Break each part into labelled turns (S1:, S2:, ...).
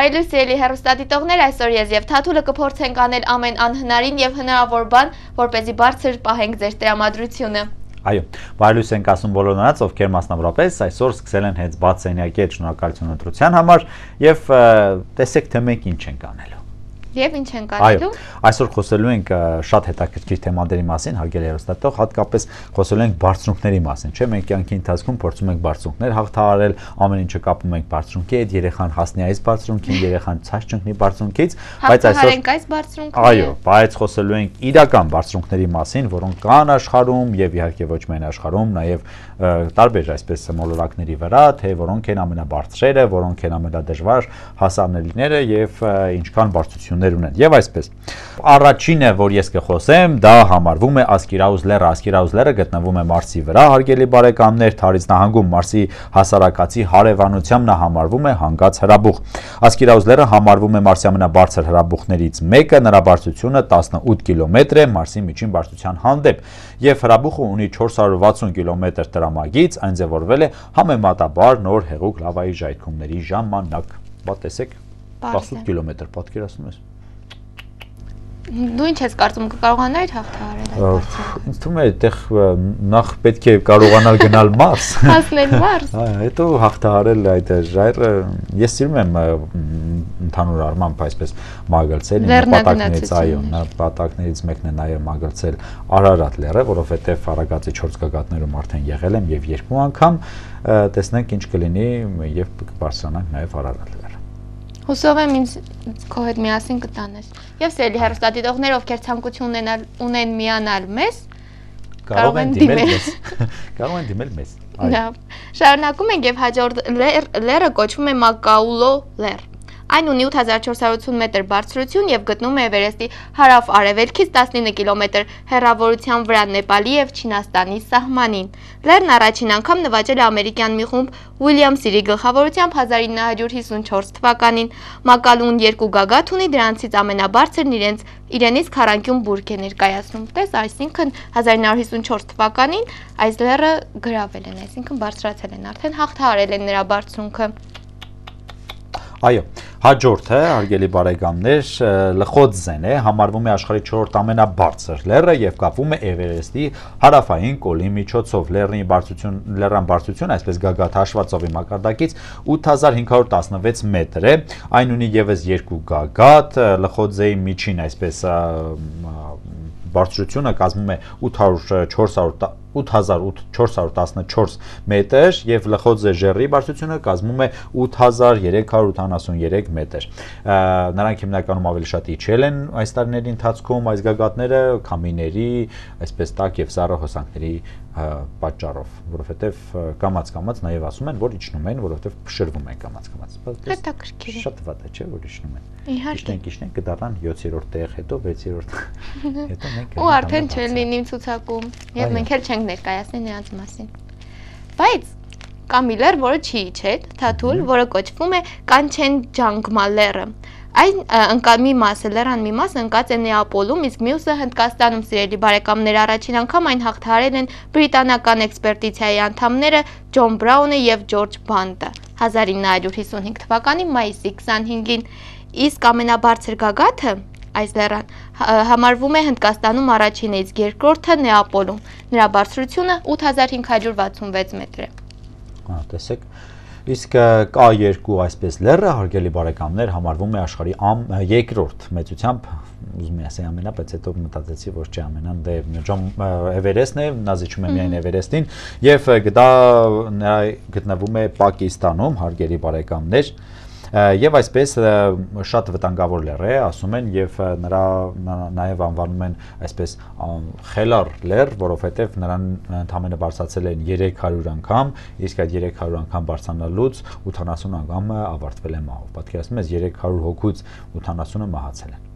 S1: Բարի լույս սիրելի հեռուստադիտողներ, այսօր ես եւ Թաթուլը կփորձենք անել ամեն անհնարին եւ հնարավոր բան, որ เป զի բարձր պահենք ձեր տրամադրությունը։
S2: Այո, բարի լույս ենք ասում բոլոր նրանց, ովքեր մասնավորապես այսօր սկսել են հենց բաց սենյակի շնորհակալություն ընտրության համար եւ տեսեք թե մենք ինչ ենք անելու։
S1: Եվ ինչ են կարելու։
S2: Այո, այսօր խոսելու ենք շատ հետաքրքիր թեմաների մասին, հարգելի հերոստատող, հատկապես խոսելու ենք բարձունքների մասին, չէ՞։ Մենք կյանքի ընթացքում փորձում ենք բարձունքներ հաղթահարել, ամեն ինչը կապում ենք բարձունքի հետ, երեխան հասնի այս բարձունքին, երեխան ցած չընկնի բարձունքից,
S1: բայց այսօր ենք այս բարձունքները։
S2: Այո, բայց խոսելու ենք իրական բարձունքների մասին, որոնք կան աշխարհում եւ իհարկե ոչ միայն աշխարհում, նաեւ տարբեր այսպես մոլորակների վրա, թե որոնք են ամենաբարձրերը, որոնք են ամենադժվար հասանելիները եւ ինչքան բարձրություններ ունեն։ Եվ այսպես։ Առաջինը, որ ես կխոսեմ, դա համարվում է Ասկիրաուզ լեռը։ Ասկիրաուզ լեռը գտնվում է Մարսի վրա, հարգելի բարեկամներ, Թարից նահանգում Մարսի հասարակացի հարևանությամբ նա համարվում է հանգած հրաբուխ։ Ասկիրաուզ լեռը համարվում է Մարսի ամենաբարձր հրաբուխներից մեկը, նրա բարձրությունը 18 կիլոմետր է Մարսի միջին բարձրության հանդեպ, եւ հրաբուխը ունի 460 կիլոմետր տրամագից, այն ձևորվել է համեմատաբար նոր հեղուկ լավայի ժայթքումների ժամանակ։ Բա տեսեք 18 կիլոմետր պատկերացնում ես։
S1: Դու ինչ ես կարծում կկարողանայիր հաղթահարել այդ հարցը։
S2: Ինձ թվում է այդտեղ նախ պետք է կարողանալ գնալ Մարս։
S1: Հասնել Մարս։
S2: Այո, հետո հաղթահարել այդ ժայռը։ Ես սիրում եմ ընդհանուր առմամբ այսպես մագլցել
S1: նպատակներից,
S2: այո, նպատակներից մեկն է նաև մագլցել Արարատ լեռը, որովհետև Արագածի 4 գագաթներում արդեն եղել եմ եւ երկու անգամ տեսնենք ինչ կլինի եւ կբարձրանանք նաև Արարատ
S1: Հուսով եմ ինձ քո հետ միասին կտանես։ Եվ սիրելի հեռուստադիտողներ, ովքեր ցանկություն ունենալ ունեն միանալ մեզ,
S2: կարող են դիմել մեզ։ Կարող են դիմել մեզ։
S1: Լավ։ Շարունակում ենք եւ հաջորդ լերը կոչվում է Մակաուլո լեռ։ Այն ունի 8480 մետր բարձրություն եւ գտնվում է Էվերեստի հարավ-արևելքից 19 կիլոմետր հեռավորության վրա Նեպալի եւ Չինաստանի սահմանին։ Լերն առաջին անգամ նվաճել է ամերիկյան մի խումբ Ուիլյամ Սիրի գլխավորությամբ 1954 թվականին։ Մակալուն երկու գագաթ ունի, դրանցից ամենաբարձրն իրենց իրենից քառանկյուն բուրգ է ներկայացնում։ Տես, այսինքն 1954 թվականին այս լեռը գրավել են, այսինքն բարձրացել են, արդեն հաղթահարել են նրա բարձրունքը։
S2: Այո, հաջորդը, հարգելի բարեկամներ, Լխոձեն է, համարվում է աշխարհի 4-րդ ամենաբարձր լեռը եւ կապվում է Էվերեստի հարավային կոլի միջոցով։ Լեռնի բարձրություն, լեռան բարձրությունը, այսպես գագաթ հաշվածովի մակարդակից 8516 մետր է։ Այն ունի եւս երկու գագաթ, Լխոձեի միջին, այսպես բարձրությունը կազմում է 800 400 8414 մետր եւ Լխոձե ժերի բարձրությունը կազմում է 8383 մետր։ Նրանք հիմնականում ավելի շատ իջել են այս տարիների ընթացքում այս գագաթները քամիների, այսպես տակ եւ սառը հոսանքների պատճառով, որովհետև կամած-կամած նաև ասում են, որ իջնում են, որովհետև փշրվում են կամած-կամած։
S1: Հետաքրքիր է։
S2: Շատ վատ է, չէ, որ իջնում են։
S1: Իհարկե։
S2: Իջնենք, իջնենք, կդառնան 7-րդ տեղ, հետո 6-րդ։
S1: Հետո մենք Ու արդեն չլինի ցուցակում, եւ մենք էլ չենք ներկայացնի նրանց մասին։ Բայց կա մի լեր, որը չի իջել, Թաթուլ, որը կոչվում է Կանչեն Ջանգմա լերը։ Այն ընկա մի մասը, լեռան մի մասը ընկած է Նեապոլում, իսկ մյուսը Հնդկաստանում, սիրելի բարեկամներ, առաջին անգամ այն հաղթահարել են բրիտանական էքսպերտիզիայի անդամները Ջոն Բրաունը եւ Ջորջ Բանդը 1955 թվականի մայիսի 25-ին։ Իսկ ամենաբարձր գագաթը այս լեռան համարվում է Հնդկաստանում առաջինը, իսկ երկրորդը Նեապոլում։ Նրա բարձրությունը 8566 մետր է։
S2: Հա, տեսեք, Իսկ կա երկու այսպես լեռը, հարգելի բարեկամներ, համարվում է աշխարհի երկրորդ մեծությամբ ուզում եմ ասել ամենա, բայց հետո մտածեցի, որ չի ամենան դե Ջոն Էվերեստն է, նա զիջում է միայն Էվերեստին, եւ դա գտնվում է Պակիստանում, հարգելի բարեկամներ, եւ այսպես շատ վտանգավոր լեռ է, ասում են եւ նրա նաեւ անվանում են այսպես խելար լեռ, որովհետեւ նրան ընդամենը բարձրացել են 300 անգամ, իսկ այդ 300 անգամ բարձրանալուց 80 անգամ ավարտվել է մահով։ Պատկերացնում ես 300 հոգուց 80-ը մահացել են։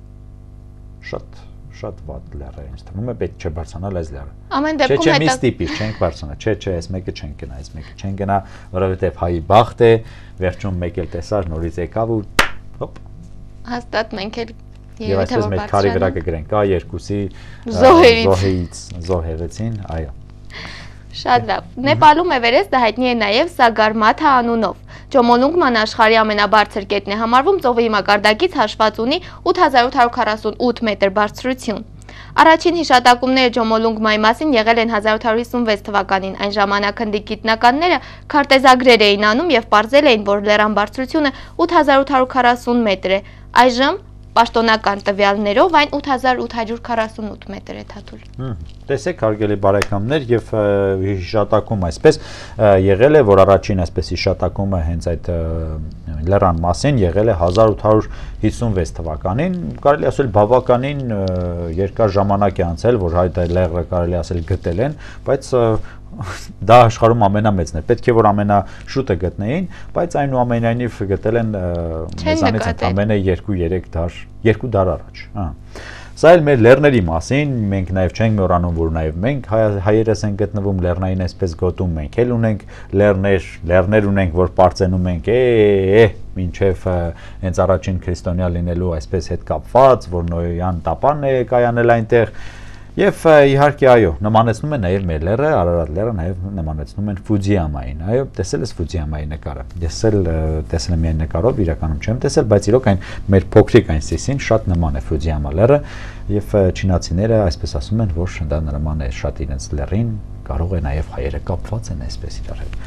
S2: Շատ շատ վատ լեռ է ինձ թվում է պետք չէ բարձրանալ այս լեռը։
S1: Ամեն դեպքում
S2: հետո Չէ, մի ստիպի չենք բարձրանա։ Չէ, չէ, այս մեկը չենք գնա, այս մեկը չենք գնա, որովհետև հայի բախտ է, վերջում մեկ էլ տեսար, նորից եկավ ու հոպ։
S1: Հաստատ մենք էլ
S2: Եվ այսպես մեր քարի վրա կգրենք, կա երկուսի
S1: զոհերից,
S2: զոհերեցին, այո։
S1: Շատ լավ։ Նեպալում Էվերեստը հայտնի է նաև Սագարմաթա անունով։ Ջոմոլունգման աշխարհի ամենաբարձր կետն է համարվում, ծովի մակարդակից հաշված ունի 8848 մետր բարձրություն։ Առաջին հիշատակումները Ջոմոլունգմայի մասին եղել են 1856 թվականին։ Այն ժամանակ հնդիկ գիտնականները քարտեզագրեր էին անում եւ ողրզել էին, որ լեռան բարձրությունը 8840 մետր է։ Այժմ պաշտոնական տվյալներով այն 8848 մետր է թաթուլ։
S2: Տեսեք հարգելի բարեկամներ եւ հիշատակում այսպես եղել է, որ առաջին այսպես հիշատակումը հենց այդ լեռան մասին եղել է 1856 թվականին, կարելի ասել բավականին երկար ժամանակ է անցել, որ այդ լեռը կարելի ասել գտել են, բայց դա աշխարհում ամենամեծն է։ Պետք է որ ամենաշուտը գտնեին, բայց այնուամենայնիվ գտել են մեզանից ընդամենը 2-3 դար, 2 դար առաջ, հա։ Սա էլ մեր լեռների մասին, մենք նաև չենք մոռանում, որ նաև մենք հայերս են գտնվում լեռնային այսպես գոտում, մենք էլ ունենք լեռներ, լեռներ ունենք, որ པարծենում ենք, է, մինչև հենց առաջին քրիստոնյա լինելու այսպես հետ կապված, որ Նոյան տապանն է կայանել այնտեղ, Եվ իհարկե այո, նմանեցնում է նաև մեր լեռը, Արարատ լեռը նաև նմանեցնում են Ֆուջիամային։ Այո, տեսել ես Ֆուջիամայի նկարը։ Ես էլ տեսել եմ միայն նկարով, իրականում չեմ տեսել, բայց իրոք այն մեր փոքրիկ այն սիսին շատ նման է Ֆուջիամա լեռը, եւ չինացիները այսպես ասում են, որ դա նման է շատ իրենց լեռին, կարող է նաև հայերը կապված են այսպես իրար հետ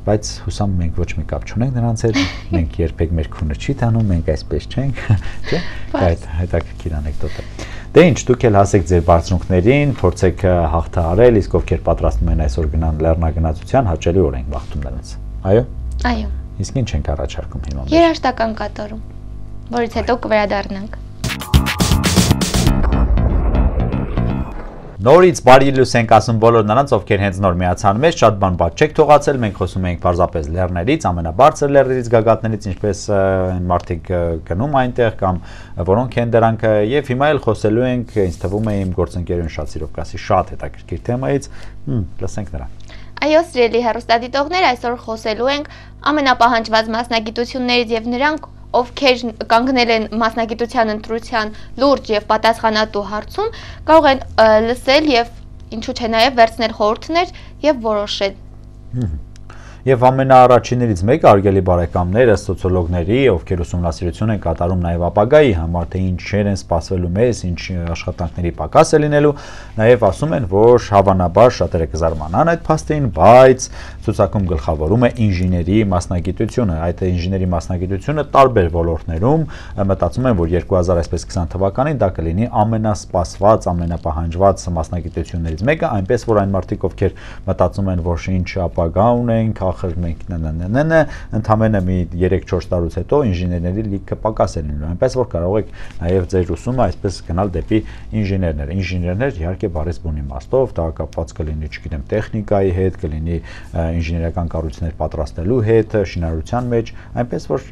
S2: բայց հուսամ մենք ոչ մի կապ չունենք նրանց հետ մենք երբեք մեր քունը չի տանում մենք այսպես չենք չէ այդ հետաքրքիր անեկդոտ է Դե ինչ, դուք էլ հասեք ձեր բարձունքներին, փորձեք հաղթահարել, իսկ ովքեր պատրաստվում են այսօր գնան լեռնագնացության, հաճելի օր ենք բախտում նրանց։ Այո։
S1: Այո։
S2: Իսկ ինչ ենք առաջարկում հիմա։
S1: Երաշտական կատարում, որից հետո կվերադառնանք։
S2: Նորից բարի լույս ենք ասում բոլոր նրանց, ովքեր հենց նոր միացան մեզ, շատ բան բաց չեք թողացել, մենք խոսում ենք պարզապես լեռներից, ամենաբարձր լեռներից, գագաթներից, ինչպես մարդիկ գնում այնտեղ կամ որոնք են դրանք եւ հիմա էլ խոսելու ենք, ինձ թվում է իմ գործընկերուն շատ սիրով կասի շատ հետաքրքիր թեմայից, լսենք նրան։
S1: Այո, սիրելի հեռուստադիտողներ, այսօր խոսելու ենք ամենապահանջված մասնագիտություններից եւ նրանք ովքեր կանգնել են մասնագիտության ընտրության լուրջ եւ պատասխանատու հարցում, կարող են լսել եւ ինչու՞ չէ նաեւ վերցնել խորհուրդներ եւ որոշել։
S2: Հմ Եվ ամենաառաջիններից մեկը արգելի բարեկամներ, ըստ սոցիոլոգների, ովքեր ուսումնասիրություն են կատարում նաև ապագայի համար, թե ինչեր են սպասվելու մեզ, ինչ աշխատանքների պակաս է լինելու, նաև ասում են, որ հավանաբար շատերը կզարմանան այդ փաստին, բայց ցուցակում գլխավորում է ինժեների մասնագիտությունը։ Այդ ինժեների մասնագիտությունը տարբեր ոլորտներում մտածում են, որ 2000 այսպես 20 թվականին դա կլինի ամենասպասված, ամենապահանջված մասնագիտություններից մեկը, այնպես որ այն մարդիկ, ովքեր մտածում են, որ ինչ ապագա ունենք, ախր մենք ննննն ընդամենը մի 3-4 տարուց հետո ինժեներների լիքը պակաս է լինելու այնպես որ կարող եք նաև ձեր ուսումը այսպես գնալ դեպի ինժեներներ ինժեներներ իհարկե բարես բուն իմաստով դա կապված կլինի չգիտեմ տեխնիկայի հետ կլինի ինժեներական կառույցներ պատրաստելու հետ շինարարության մեջ այնպես որ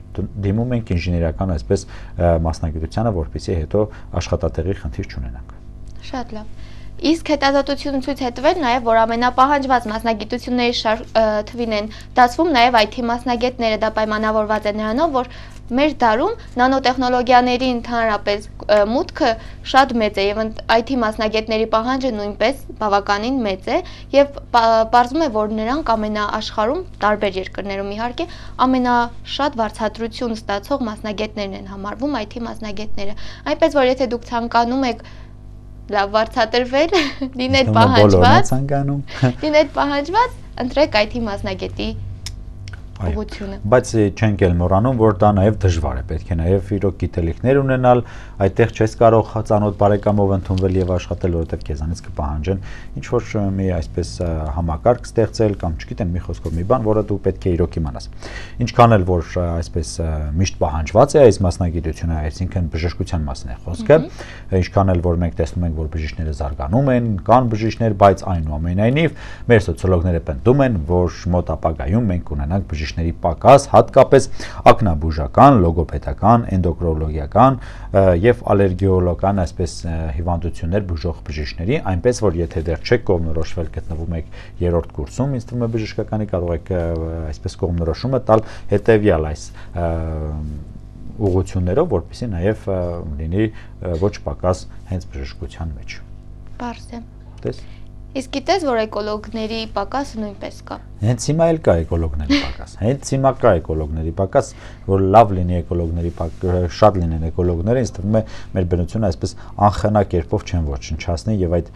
S2: դիմում ենք ինժեներական այսպես մասնագիտությանը որպեսզի հետո աշխատատեղի խնդիր չունենանք
S1: շատ լավ Իսկ հետազոտությունը ցույց է տվել նաև, որ ամենապահանջված մասնագիտությունների թվին են դասվում նաև IT մասնագետները, դա պայմանավորված է նրանով, որ մեր դարում նանոտեխնոլոգիաների ընդհանրապես մուտքը շատ մեծ է եւ IT մասնագետների պահանջը նույնպես բավականին մեծ է եւ ողջում է որ նրանք ամենաաշխարհում տարբեր երկրներում իհարկե ամենաշատ վարձատրություն ստացող մասնագետներն են համարվում IT մասնագետները այնպես որ եթե դուք ցանկանում եք լավ վարձատրվել, լինել պահանջված, լինել պահանջված, ընտրեք IT մասնագետի ուղղությունը։
S2: Բայց չենք էլ մոռանում, որ դա նաև դժվար է, պետք է նաև իրոք գիտելիքներ ունենալ, այդտեղ չես կարող ծանոթ բարեկամով ընդունվել եւ աշխատել, որովհետեւ քեզանից կպահանջեն ինչ որ մի այսպես համակարգ ստեղծել կամ չգիտեմ մի խոսքով մի բան, որը դու պետք է իրոք իմանաս։ Ինչքան էլ որ այսպես միշտ պահանջված է այս մասնագիտությունը, այսինքն բժշկության մասն է խոսքը, ինչքան էլ որ մենք տեսնում ենք, որ բժիշկները զարգանում են, կան բժիշկներ, բայց այնուամենայնիվ մեր սոցիոլոգները պնդում են, որ մոտ ապագայում մենք կունենանք բժիշկ բժիշկների պակաս, հատկապես ակնաբուժական, լոգոպեդական, էնդոկրոլոգիական եւ ալերգիոլոգական այսպես հիվանդություններ բուժող բժիշկների, այնպես որ եթե դեռ չեք կողմնորոշվել գտնվում եք երրորդ կուրսում, ինձ թվում է բժշկականի կարող եք այսպես կողմնորոշումը տալ հետեւյալ այս ուղություններով, որպեսզի նաև լինի ոչ պակաս հենց բժշկության մեջ։
S1: Պարզ է։
S2: Տես
S1: Իսկ գիտես, որ էկոլոգների պակասը նույնպես կա։
S2: Հենց հիմա էլ կա էկոլոգների պակաս։ Հենց հիմա կա էկոլոգների պակաս, որ լավ լինի էկոլոգների շատ լինեն էկոլոգները, ինձ թվում է մեր բնությունը այսպես անխնա կերպով չեն ոչնչացնի եւ այդ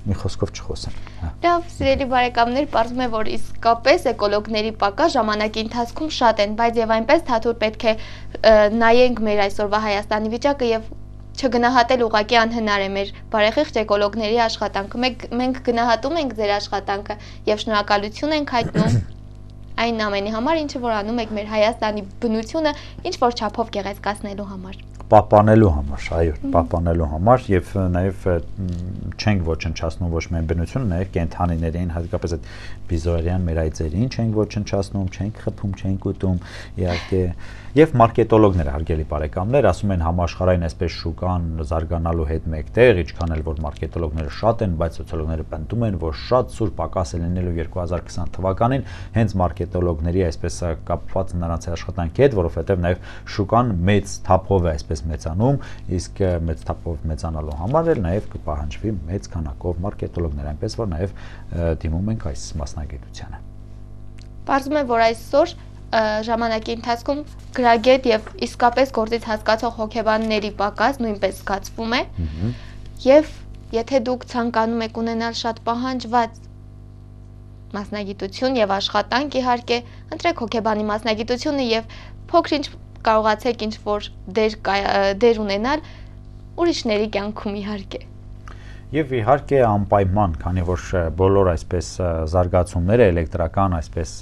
S2: մի խոսքով չխոսեմ։
S1: հա։ Լավ, սիրելի բարեկամներ, ողջում է, որ իսկապես էկոլոգների պակաս ժամանակի ընթացքում շատ են, բայց եւ այնպես թաթուր պետք է նայենք մեր այսօրվա Հայաստանի վիճակը եւ չգնահատել ուղակի անհնար է մեր բարեխիղճ էկոլոգների աշխատանքը։ Մենք մենք գնահատում ենք ձեր աշխատանքը եւ շնորհակալություն ենք հայտնում այն ամենի համար, ինչը որ անում եք մեր Հայաստանի բնությունը ինչ որ չափով գեղեցկացնելու համար
S2: պահպանելու համար, այո, պահպանելու համար եւ նաեւ չենք ոչնչացնում ոչ միայն բնությունը, նաեւ կենթանիներին, հատկապես այդ բիզոերյան մեր այծերին չենք ոչնչացնում, չենք խփում, չենք ուտում, իհարկե եւ մարքետոլոգները հարգելի բարեկամներ ասում են համաշխարհային այսպես շուկան զարգանալու հետ մեկտեղ, ինչքան էլ որ մարքետոլոգները շատ են, բայց սոցիոլոգները պնդում են, որ շատ սուր պակաս է լինելու 2020 թվականին հենց մարքետոլոգների այսպես կապված նրանց աշխատանքի հետ, որովհետեւ նաեւ շուկան մեծ թափով է այսպես մեծանում, իսկ մեծ թափով մեծանալու համար էլ նաեւ կպահանջվի մեծ քանակով մարքետոլոգներ, այնպես որ նաեւ դիմում ենք այս մասնագիտությանը։
S1: Պարզվում է, որ այսօր ժամանակի ընթացքում գրագետ եւ իսկապես գործից հասկացող հոգեբանների պակաս նույնպես զգացվում է։ Եվ եթե դուք ցանկանում եք ունենալ շատ պահանջված մասնագիտություն եւ աշխատանք իհարկե, ընտրեք հոգեբանի մասնագիտությունը եւ փոքրինչ կարողացեք ինչ որ դեր դեր ունենալ ուրիշների կյանքում իհարկե։
S2: Եվ իհարկե անպայման, քանի որ բոլոր այսպես զարգացումները էլեկտրական այսպես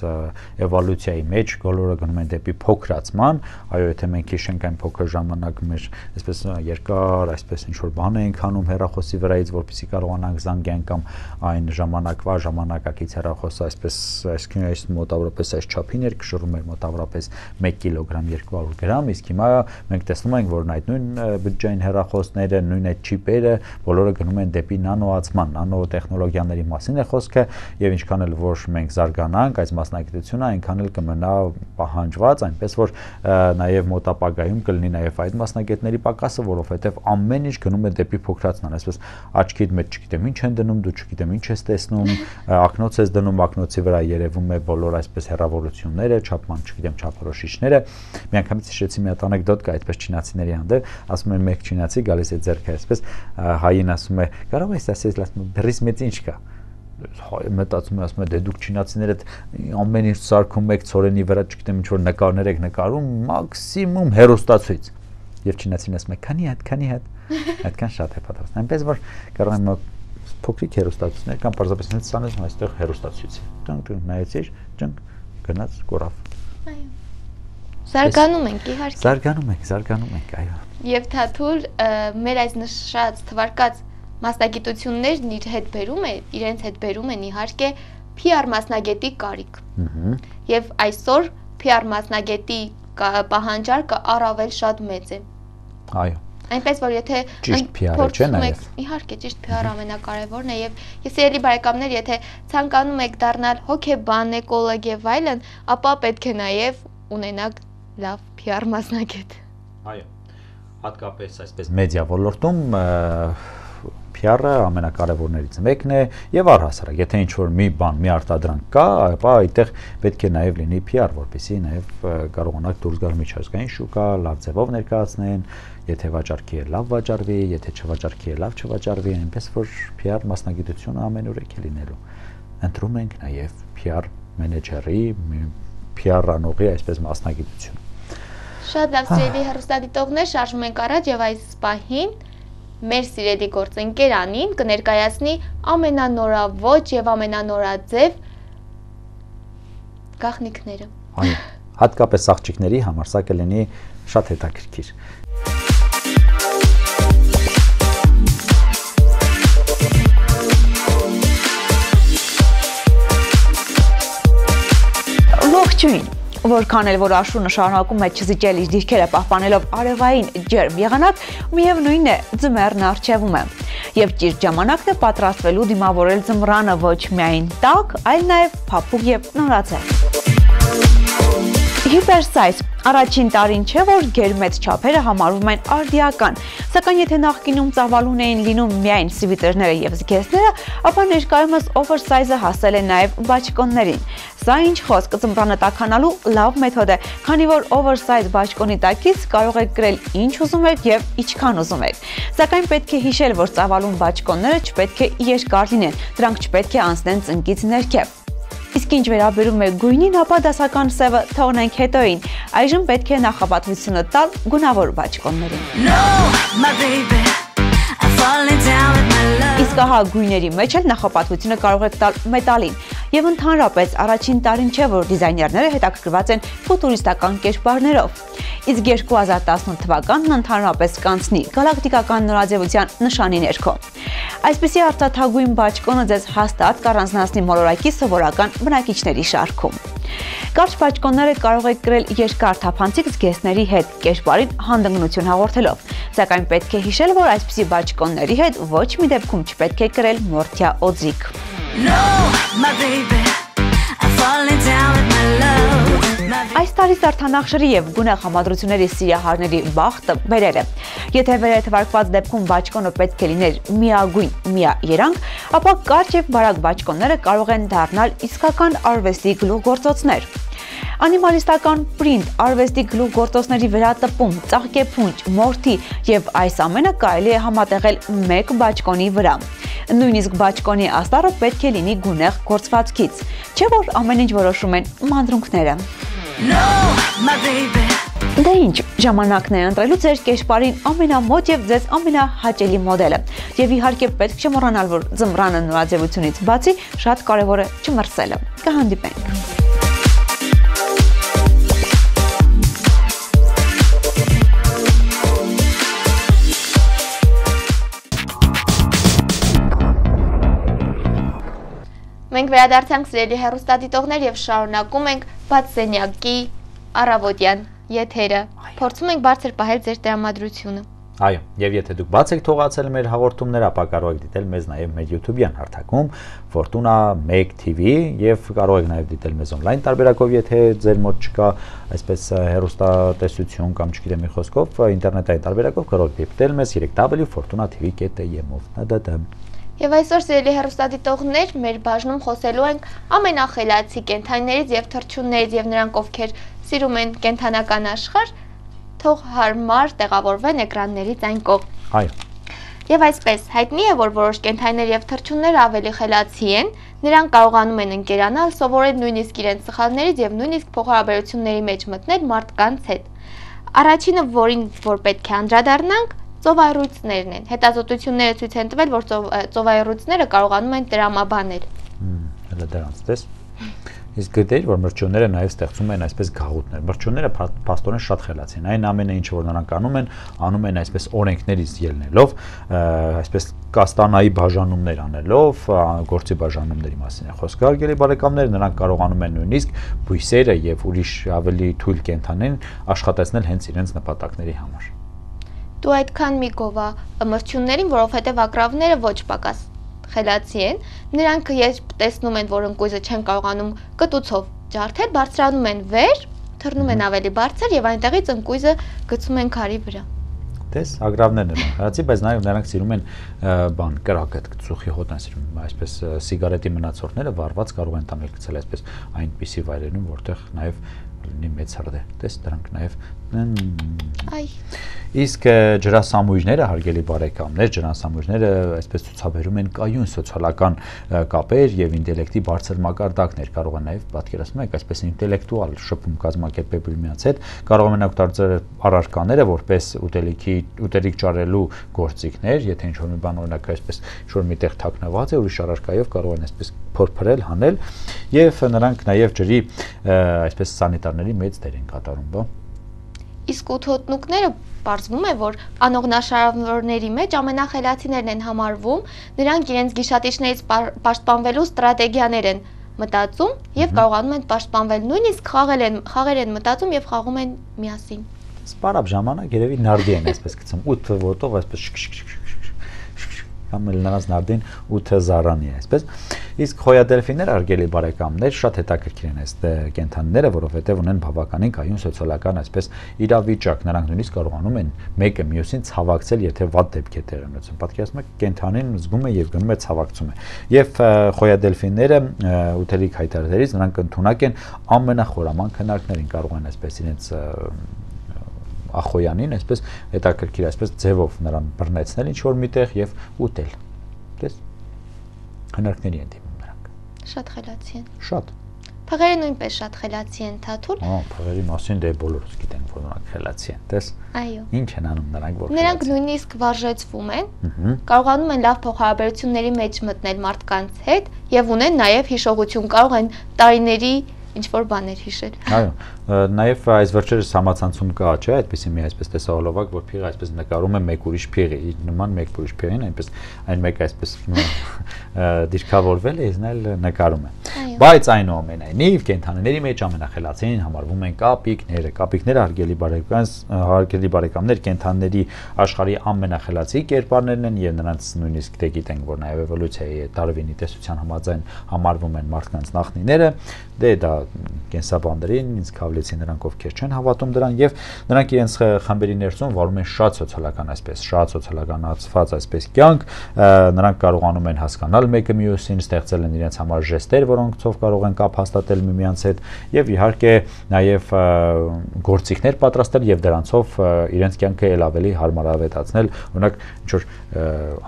S2: էվոլյուցիայի մեջ բոլորը գնում են դեպի փոքրացման, այո, եթե մենք հիշենք այն փոքր ժամանակ մեր այսպես երկար այսպես ինչ որ բան ենք անում հեռախոսի վրայից, որպեսզի կարողանանք զանգեն կամ այն ժամանակվա ժամանակակից հեռախոսը այսպես այսքան այս մոտավորապես այս չափին էր կշռում էր մոտավորապես 1 կիլոգրամ 200 գրամ, իսկ հիմա մենք տեսնում ենք, որ այդ նույն բջջային հեռախոսները, նույն այդ չիպերը բոլորը գնում են դեպի նանոացման, նանոտեխնոլոգիաների մասին է խոսքը եւ ինչքան էլ որ մենք զարգանանք այս մասնագիտությունը, այնքան էլ կմնա պահանջված, այնպես որ նաեւ մոտապագայում կլինի նաեւ այդ մասնագետների պակասը, որովհետեւ ամեն ինչ գնում է դեպի փոքրացման, այսպես աչքիդ մեջ չգիտեմ ինչ են դնում, դու չգիտեմ ինչ ես տեսնում, ակնոց ես դնում, ակնոցի վրա երևում է բոլոր այսպես հերավորությունները, չափման, չգիտեմ, չափորոշիչները։ Մի անգամից հիշեցի մի հատ անեկդոտ կա այդպես չինացիների հանդեպ, ասում են մեկ չինացի գալիս է ձերքը այսպես հային ասում է Կարող ես ասես լաս բրիս մեծ ինչ կա մտածում եմ ասում եմ դե դուք չինացիները ամեն ինչ սարքում եք ծորենի վրա չգիտեմ ինչ որ նկարներ եք նկարում մաքսիմում հերոստացույց եւ չինացին ասում է քանի հատ քանի հատ այդքան շատ է պատրաստ այնպես որ կարող եմ փոքրիկ հերոստացություններ կամ պարզապես հենց սանես այստեղ հերոստացույց տնկ տնկ նայեցիր ջնկ գնաց կորավ
S1: այո Զարգանում ենք իհարկե։
S2: Զարգանում ենք, զարգանում ենք, այո։
S1: Եվ Թաթուլ մեր այս նշած թվարկած մասնագիտություններն իր հետ բերում է, իրենց հետ բերում են իհարկե PR մասնագետի կարիք։ Ահա։ Եվ այսօր PR մասնագետի պահանջարկը առավել շատ մեծ է։
S2: Այո։
S1: Այնպես որ եթե
S2: ճիշտ PR-ը չէ նաև։
S1: Իհարկե ճիշտ PR ամենակարևորն է եւ ես երելի բարեկամներ, եթե ցանկանում եք դառնալ հոգեբան, էկոլոգ եւ այլն, ապա պետք է նաև ունենաք լավ PR մասնագետ։
S2: Այո։ Հատկապես այսպես մեդիա ոլորտում PR-ը ամենակարևորներից մեկն է եւ առհասարակ, եթե ինչ որ մի բան, մի արտադրանք կա, ապա այդտեղ պետք է նաեւ լինի PR, որպեսզի նաեւ կարողանաք դուրս գալ միջազգային շուկա, լավ ձևով ներկայացնեն, եթե վաճառքի է լավ վաճառվի, եթե չվաճառքի է լավ չվաճառվի, այնպես որ PR մասնագիտությունը ամենուրեք է լինելու։ Ընտրում ենք նաեւ PR մենեջերի, PR-անողի այսպես մասնագիտություն։
S1: Շատ լավ, սիրելի հեռուստադիտողներ, շարժում ենք առաջ եւ այս պահին մեր սիրելի գործընկերանին կներկայացնի ամենանորաոճ եւ ամենանորաձև գաղտնիքները։
S2: Այո, հատկապես աղջիկների համար սա կլինի շատ հետաքրքիր։
S3: Ողջույն Որքան էլ որ Աշունը շարունակում է չզիջել իր դիրքերը պահպանելով արևային ջերմ եղանակ, միևնույնն է ձմեռն արჩևում է։ Եվ ճիշտ ժամանակն է պատրաստվելու դիմավորել ձմռանը ոչ միայն տաք, այլ նաև փափուկ եւ նորաձև։ Hypersize առաջին տարին չէ, որ գերմեծ չափերը համարվում են արդիական, սակայն եթե նախկինում ծավալուն էին լինում միայն սվիտերները եւ զգեստները, ապա ներկայումս oversize-ը հասել է նաեւ բաճկոններին։ Սա ինչ խոսք ծմրանը տականալու լավ մեթոդ է, քանի որ oversize բաճկոնի տակից կարող եք գրել ինչ ուզում եք եւ ինչքան ուզում եք։ Սակայն պետք է հիշել, որ ծավալուն բաճկոնները չպետք է երկար լինեն, դրանք չպետք է անցնեն ծնկից ներքև։ Իսկ ինչ վերաբերում է գույնին, ապա դասական սևը թողնենք հետոին։ Այժմ պետք է նախապատվությունը տալ գունավոր բաճկոններին։ No, my baby, I'm falling down with my love։ Իսկ ահա գույների մեջ էլ նախապատվությունը կարող եք տալ մետալին, եւ ընդհանրապես առաջին տարին չէ, որ դիզայներները հետաքրքրված են ֆուտուրիստական կերպարներով։ Իսկ 2018 թվականն ընդհանրապես կանցնի գալակտիկական նորաձևության նշանի ներքո։ Այսպիսի արտաթագույն բաճկոնը ձեզ հաստատ կառանձնացնի մոլորակի սովորական բնակիչների շարքում։ Կարճ բաճկոնները կարող եք կրել երկար թափանցիկ զգեստների հետ, կերպարին հանդգնություն հաղորդելով։ Սակայն պետք է հիշել, որ այսպիսի բաճկոնների հետ ոչ մի դեպքում չպետք է կրել մորթիա օձիկ։ No, my baby, I'm falling down with my love։ Այս տարի Սարթանախշերի եւ գունեղ համադրությունների սիրահարների բախտը վերեր է։ Եթե վերե թվարկված դեպքում բաճկոնը պետք է լիներ միագույն, միա երանք, ապա կարճ եւ բարակ բաճկոնները կարող են դառնալ իսկական արվեստի գլուխգործոցներ անիմալիստական պրինտ, արվեստի գլուխ գործոցների վերատպում, ծաղկեփունջ, մորթի եւ այս ամենը կարելի է համատեղել մեկ բաճկոնի վրա։ Նույնիսկ բաճկոնի աստառը պետք է լինի գունեղ գործվածքից, չէ՞ որ ամեն ինչ որոշում են մանրունքները։ Դե ինչ, ժամանակն է ընտրելու ձեր կերպարին ամենամոտ եւ ձեզ ամենահաճելի մոդելը։ Եվ իհարկե պետք չէ մոռանալ, որ ձմռանը նորաձևությունից բացի շատ կարեւոր է չմրսելը։ Կհանդիպենք։
S1: Մենք վերադարձանք սիրելի հերոստատիտողներ եւ շարունակում ենք Բացենյակի առավոտյան եթերը։ Փորձում ենք բարձր պահել ձեր տրամադրությունը։
S2: Այո, եւ եթե դուք բաց եք թողացել մեր հաղորդումները, ապա կարող եք դիտել մեզ նաեւ մեր YouTube-յան հարթակում Fortuna Make TV եւ կարող եք նաեւ դիտել մեզ on-line տարբերակով, եթե ձեր մոտ չկա այսպես հեռուստատեսություն կամ չգիտեմ մի խոսքով ինտերնետային տարբերակով կարող եք դիտել մեզ www.fortunatv.am-ով։ Դա
S1: Եվ այսօր սիրելի հեռուստադիտողներ, մեր բաժնում խոսելու ենք ամենախելացի կենթանիներից եւ թռչուններից եւ նրանք ովքեր սիրում են կենթանական աշխարհ, թող հարմար տեղավորվեն էկրաններից այն կողմ։
S2: Այո։
S1: Եվ այսպես, հայտնի է, որ որոշ կենթանիներ եւ թռչուններ ավելի խելացի են, նրանք կարողանում են ընկերանալ, սովորել նույնիսկ իրենց սխալներից եւ նույնիսկ փոխհարաբերությունների մեջ մտնել մարդկանց հետ։ Առաջինը, որին որ պետք է անդրադառնանք, ծովայռույցներն են։ Հետազոտությունները ցույց են տվել, որ ծովայռույցները կարողանում են տրամաբանել։
S2: Հələ դրանց տես։ Իսկ գտեր, որ մրջյունները նաև ստեղծում են այսպես գաղութներ։ Մրջյունները փաստորեն շատ խելացի են։ Այն ամենը, ինչ որ նրանք անում են, անում են այսպես օրենքներից ելնելով, այսպես կաստանայի բաժանումներ անելով, գործի բաժանումների մասին է խոսքը։ Արգելի բարեկամներ, նրանք կարողանում են նույնիսկ բույսերը եւ ուրիշ ավելի թույլ կենթաներին աշխատեցնել հենց իրենց նպատակների համար։
S1: Դու այդքան մի գովա մրջյուններին, որովհետև ակրավները ոչ պակաս խելացի են, նրանք երբ տեսնում են, որ ընկույզը չեն կարողանում կտուցով ջարդել, բարձրանում են վեր, թռնում են ավելի բարձր եւ այնտեղից ընկույզը գցում են քարի վրա
S2: տես ագրավներն են հրացի, բայց նաև նրանք սիրում են բան կրակը ծուխի հոտն սիրում, այսպես սիգարետի մնացորդները վառված կարող են տանել գցել այսպես այնպիսի վայրերում, որտեղ նաև լինի մեծ հրդեհ։ Տես դրանք նաև
S1: Այ
S2: Իսկ ջրասամույրները, հարգելի բարեկամներ, ջրասամույրները այսպես ցուցաբերում են կայուն սոցիալական կապեր եւ ինտելեկտի բարձր մակարդակներ։ Կարող են նաեւ պատկերացնում եք այսպես ինտելեկտուալ շփում կազմակերպել միմյանց հետ, կարող են օգտագործել առարկաները որպես ուտելիքի ուտելիք ճարելու գործիքներ, եթե ինչ-որ մի բան օրինակ այսպես ինչ-որ միտեղ թաքնված է, ուրիշ առարկայով կարող են այսպես փորփրել, հանել եւ նրանք նաեւ ջրի այսպես սանիտարների մեծ դեր են կատարում, բա
S1: Իսկ ութոտնուկները Պարզվում է, որ անողնաշարավորների մեջ ամենախելացիներն են համարվում, նրանք իրենց գիշատիչներից պաշտպանվելու ստրատեգիաներ են մտածում եւ կարողանում են պաշտպանվել, նույնիսկ խաղել են, խաղեր են մտածում եւ խաղում են միասին։
S2: Սպարապ ժամանակ երևի նարդի են այսպես գցում 8 ոտով այսպես կամ էլ նրանց նարդին 8 զարանի այսպես Իսկ հոյադելֆիներ արգելի բարեկամներ շատ հետաքրքիր են այս կենթանիները, որովհետև ունեն բավականին կայուն սոցիալական այսպես իրավիճակ։ Նրանք նույնիսկ կարողանում են մեկը մյուսին ցավակցել, եթե վատ դեպք է տեղի ունեցում։ Պատկերացնում եք, կենթանին զգում է եւ գնում է ցավակցում է։ Եվ հոյադելֆիները ուտելիք հայտարարներից նրանք ընդունակ են ամենախորաման քննարկներին կարող են այսպես իրենց ախոյանին, այսպես հետաքրքիր այսպես ձևով նրան բռնեցնել ինչ որ միտեղ եւ ուտել։ Տես հնարքների են դիմում նրանք։
S1: Շատ խելացի են։
S2: Շատ։
S1: Փղերը նույնպես շատ խելացի են, Թաթուլ։
S2: Հա, փղերի մասին դե բոլորս գիտենք, որ նրանք խելացի են, տես։
S1: Այո։
S2: Ինչ են անում նրանք, որ
S1: Նրանք նույնիսկ վարժեցվում են, կարողանում են լավ փոխհարաբերությունների մեջ մտնել մարդկանց հետ եւ ունեն նաեւ հիշողություն, կարող են տարիների ինչ որ բաներ հիշել։
S2: Այո, Նաև այս վերջերս համացանցում կա, չէ, այդպեսի մի այսպես տեսահոլովակ, որ փիղը այսպես նկարում է մեկ ուրիշ փիղի, նման մեկ ուրիշ փիղին, այնպես այն մեկը այսպես դիրքավորվել է, իսկ նա նկարում է։ Բայց այնուամենայնիվ կենթանիների մեջ ամենախելացին համարվում են կապիկները։ Կապիկները հարգելի բարեկամներ, հարգելի բարեկամներ, կենթանիների աշխարհի ամենախելացի կերպարներն են եւ նրանց նույնիսկ դե գիտենք, որ նաև էվոլյուցիայի Դարվինի տեսության համաձայն համարվում են մարդկանց նախնիները, դե դա կենսաբաններին ինձ կավլի հանդիպեցի նրանք, ովքեր չեն հավատում դրան եւ նրանք իրենց խմբերի ներսում վարում են շատ սոցիալական այսպես, շատ սոցիալականացված այսպես կյանք, նրանք կարողանում են հասկանալ մեկը մյուսին, ստեղծել են իրենց համար ժեստեր, որոնցով կարող են կապ հաստատել միմյանց հետ եւ իհարկե նաեւ գործիքներ պատրաստել եւ դրանցով իրենց կյանքը ել ավելի հարմարավետացնել, օրինակ ինչ որ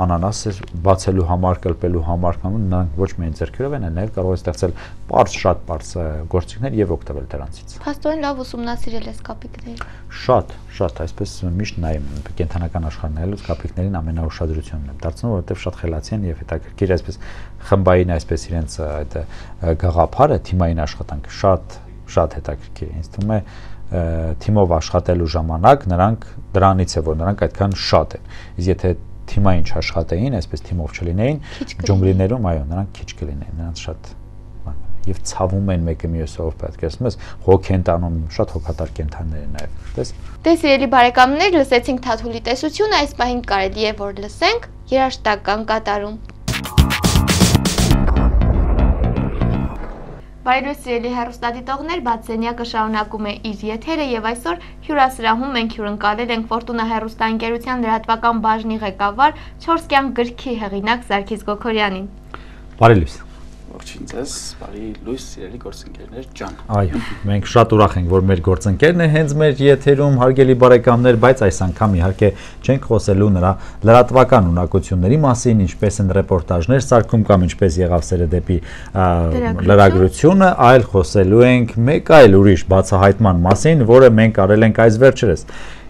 S2: անանաս բացելու համար, կլպելու համար կամ նրանք ոչ միայն ձեռքերով են, այլ նաեւ կարող են ստեղծել բարձ շատ բարձ գործիքներ եւ օգտվել դրանցից
S1: փաստորեն լավ ուսումնասիրել ես կապիկները։
S2: Շատ, շատ, այսպես միշտ նայում կենթանական աշխարհնայելուց կապիկներին ամենաուշադրությունն եմ դարձնում, որովհետև շատ խելացի են եւ հետաքրքիր այսպես խմբային այսպես իրենց այդ գաղափարը, թիմային աշխատանքը շատ շատ հետաքրքիր է։ Ինձ թվում է թիմով աշխատելու ժամանակ նրանք դրանից է որ նրանք այդքան շատ են։ Իսկ եթե թիմային չաշխատեին, այսպես թիմով չլինեին, ջունգլիներում այո, նրանք քիչ կլինեին, նրանց շատ եւ ցավում են մեկը մյուսով, պատկերացնում ես, հոգ են տանում, շատ հոգատար կենթանիներ են նաեւ, տես։
S1: Դե սիրելի բարեկամներ, լսեցինք Թաթուլի տեսությունը, այս պահին կարելի է որ լսենք երաշտական կատարում։ Բարև սիրելի հերոստատիտողներ, Բացենյակը շարունակում է իր եթերը եւ այսօր հյուրասրահում մենք հյուրընկալել ենք Ֆորտունա հերոստանգերության լրատվական բաժնի ղեկավար 4 կյանք գրքի հեղինակ Զարքիս Գոքորյանին։
S2: Բարև լույս։
S4: Ողջույն ձեզ, բարի լույս, սիրելի գործընկերներ ջան։
S2: Այո, մենք շատ ուրախ ենք, որ մեր գործընկերն է հենց մեր եթերում, հարգելի բարեկամներ, բայց այս անգամ իհարկե չենք խոսելու նրա լրատվական ունակությունների մասին, ինչպես են ռեպորտաժներ սարքում կամ ինչպես եղավ սերը դեպի լրագրությունը, այլ խոսելու ենք մեկ այլ ուրիշ բացահայտման մասին, որը մենք արել ենք այս վերջերս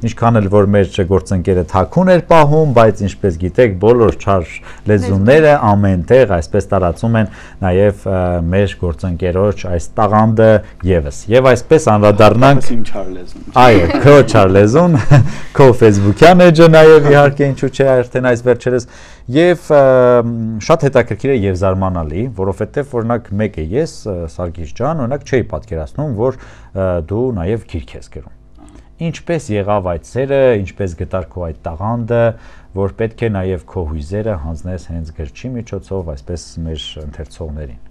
S2: ինչքան էլ որ մեր գործընկերը թաքուն էր պահում, բայց ինչպես գիտեք, բոլոր չար լեզուները ամենտեղ այսպես տարածում են նաև մեր գործընկերոջ այս տաղանդը եւս։ Եվ այսպես անդրադառնանք
S4: իմ չար լեզուն։
S2: Այո, քո չար լեզուն, քո Facebook-յան էջը նաև իհարկե ինչու՞ չէ, արդեն այս վերջերս եւ շատ հետաքրքիր է եւ զարմանալի, որովհետեւ օրինակ մեկ է ես Սարգիս ջան, օրինակ չէի պատկերացնում, որ դու նաև գիրք ես գրում ինչպես եղավ այդ սերը, ինչպես գտար քո այդ տաղանդը, որ պետք է նաև քո հույզերը հանձնես հենց գրչի միջոցով, այսպես մեր ընթերցողներին։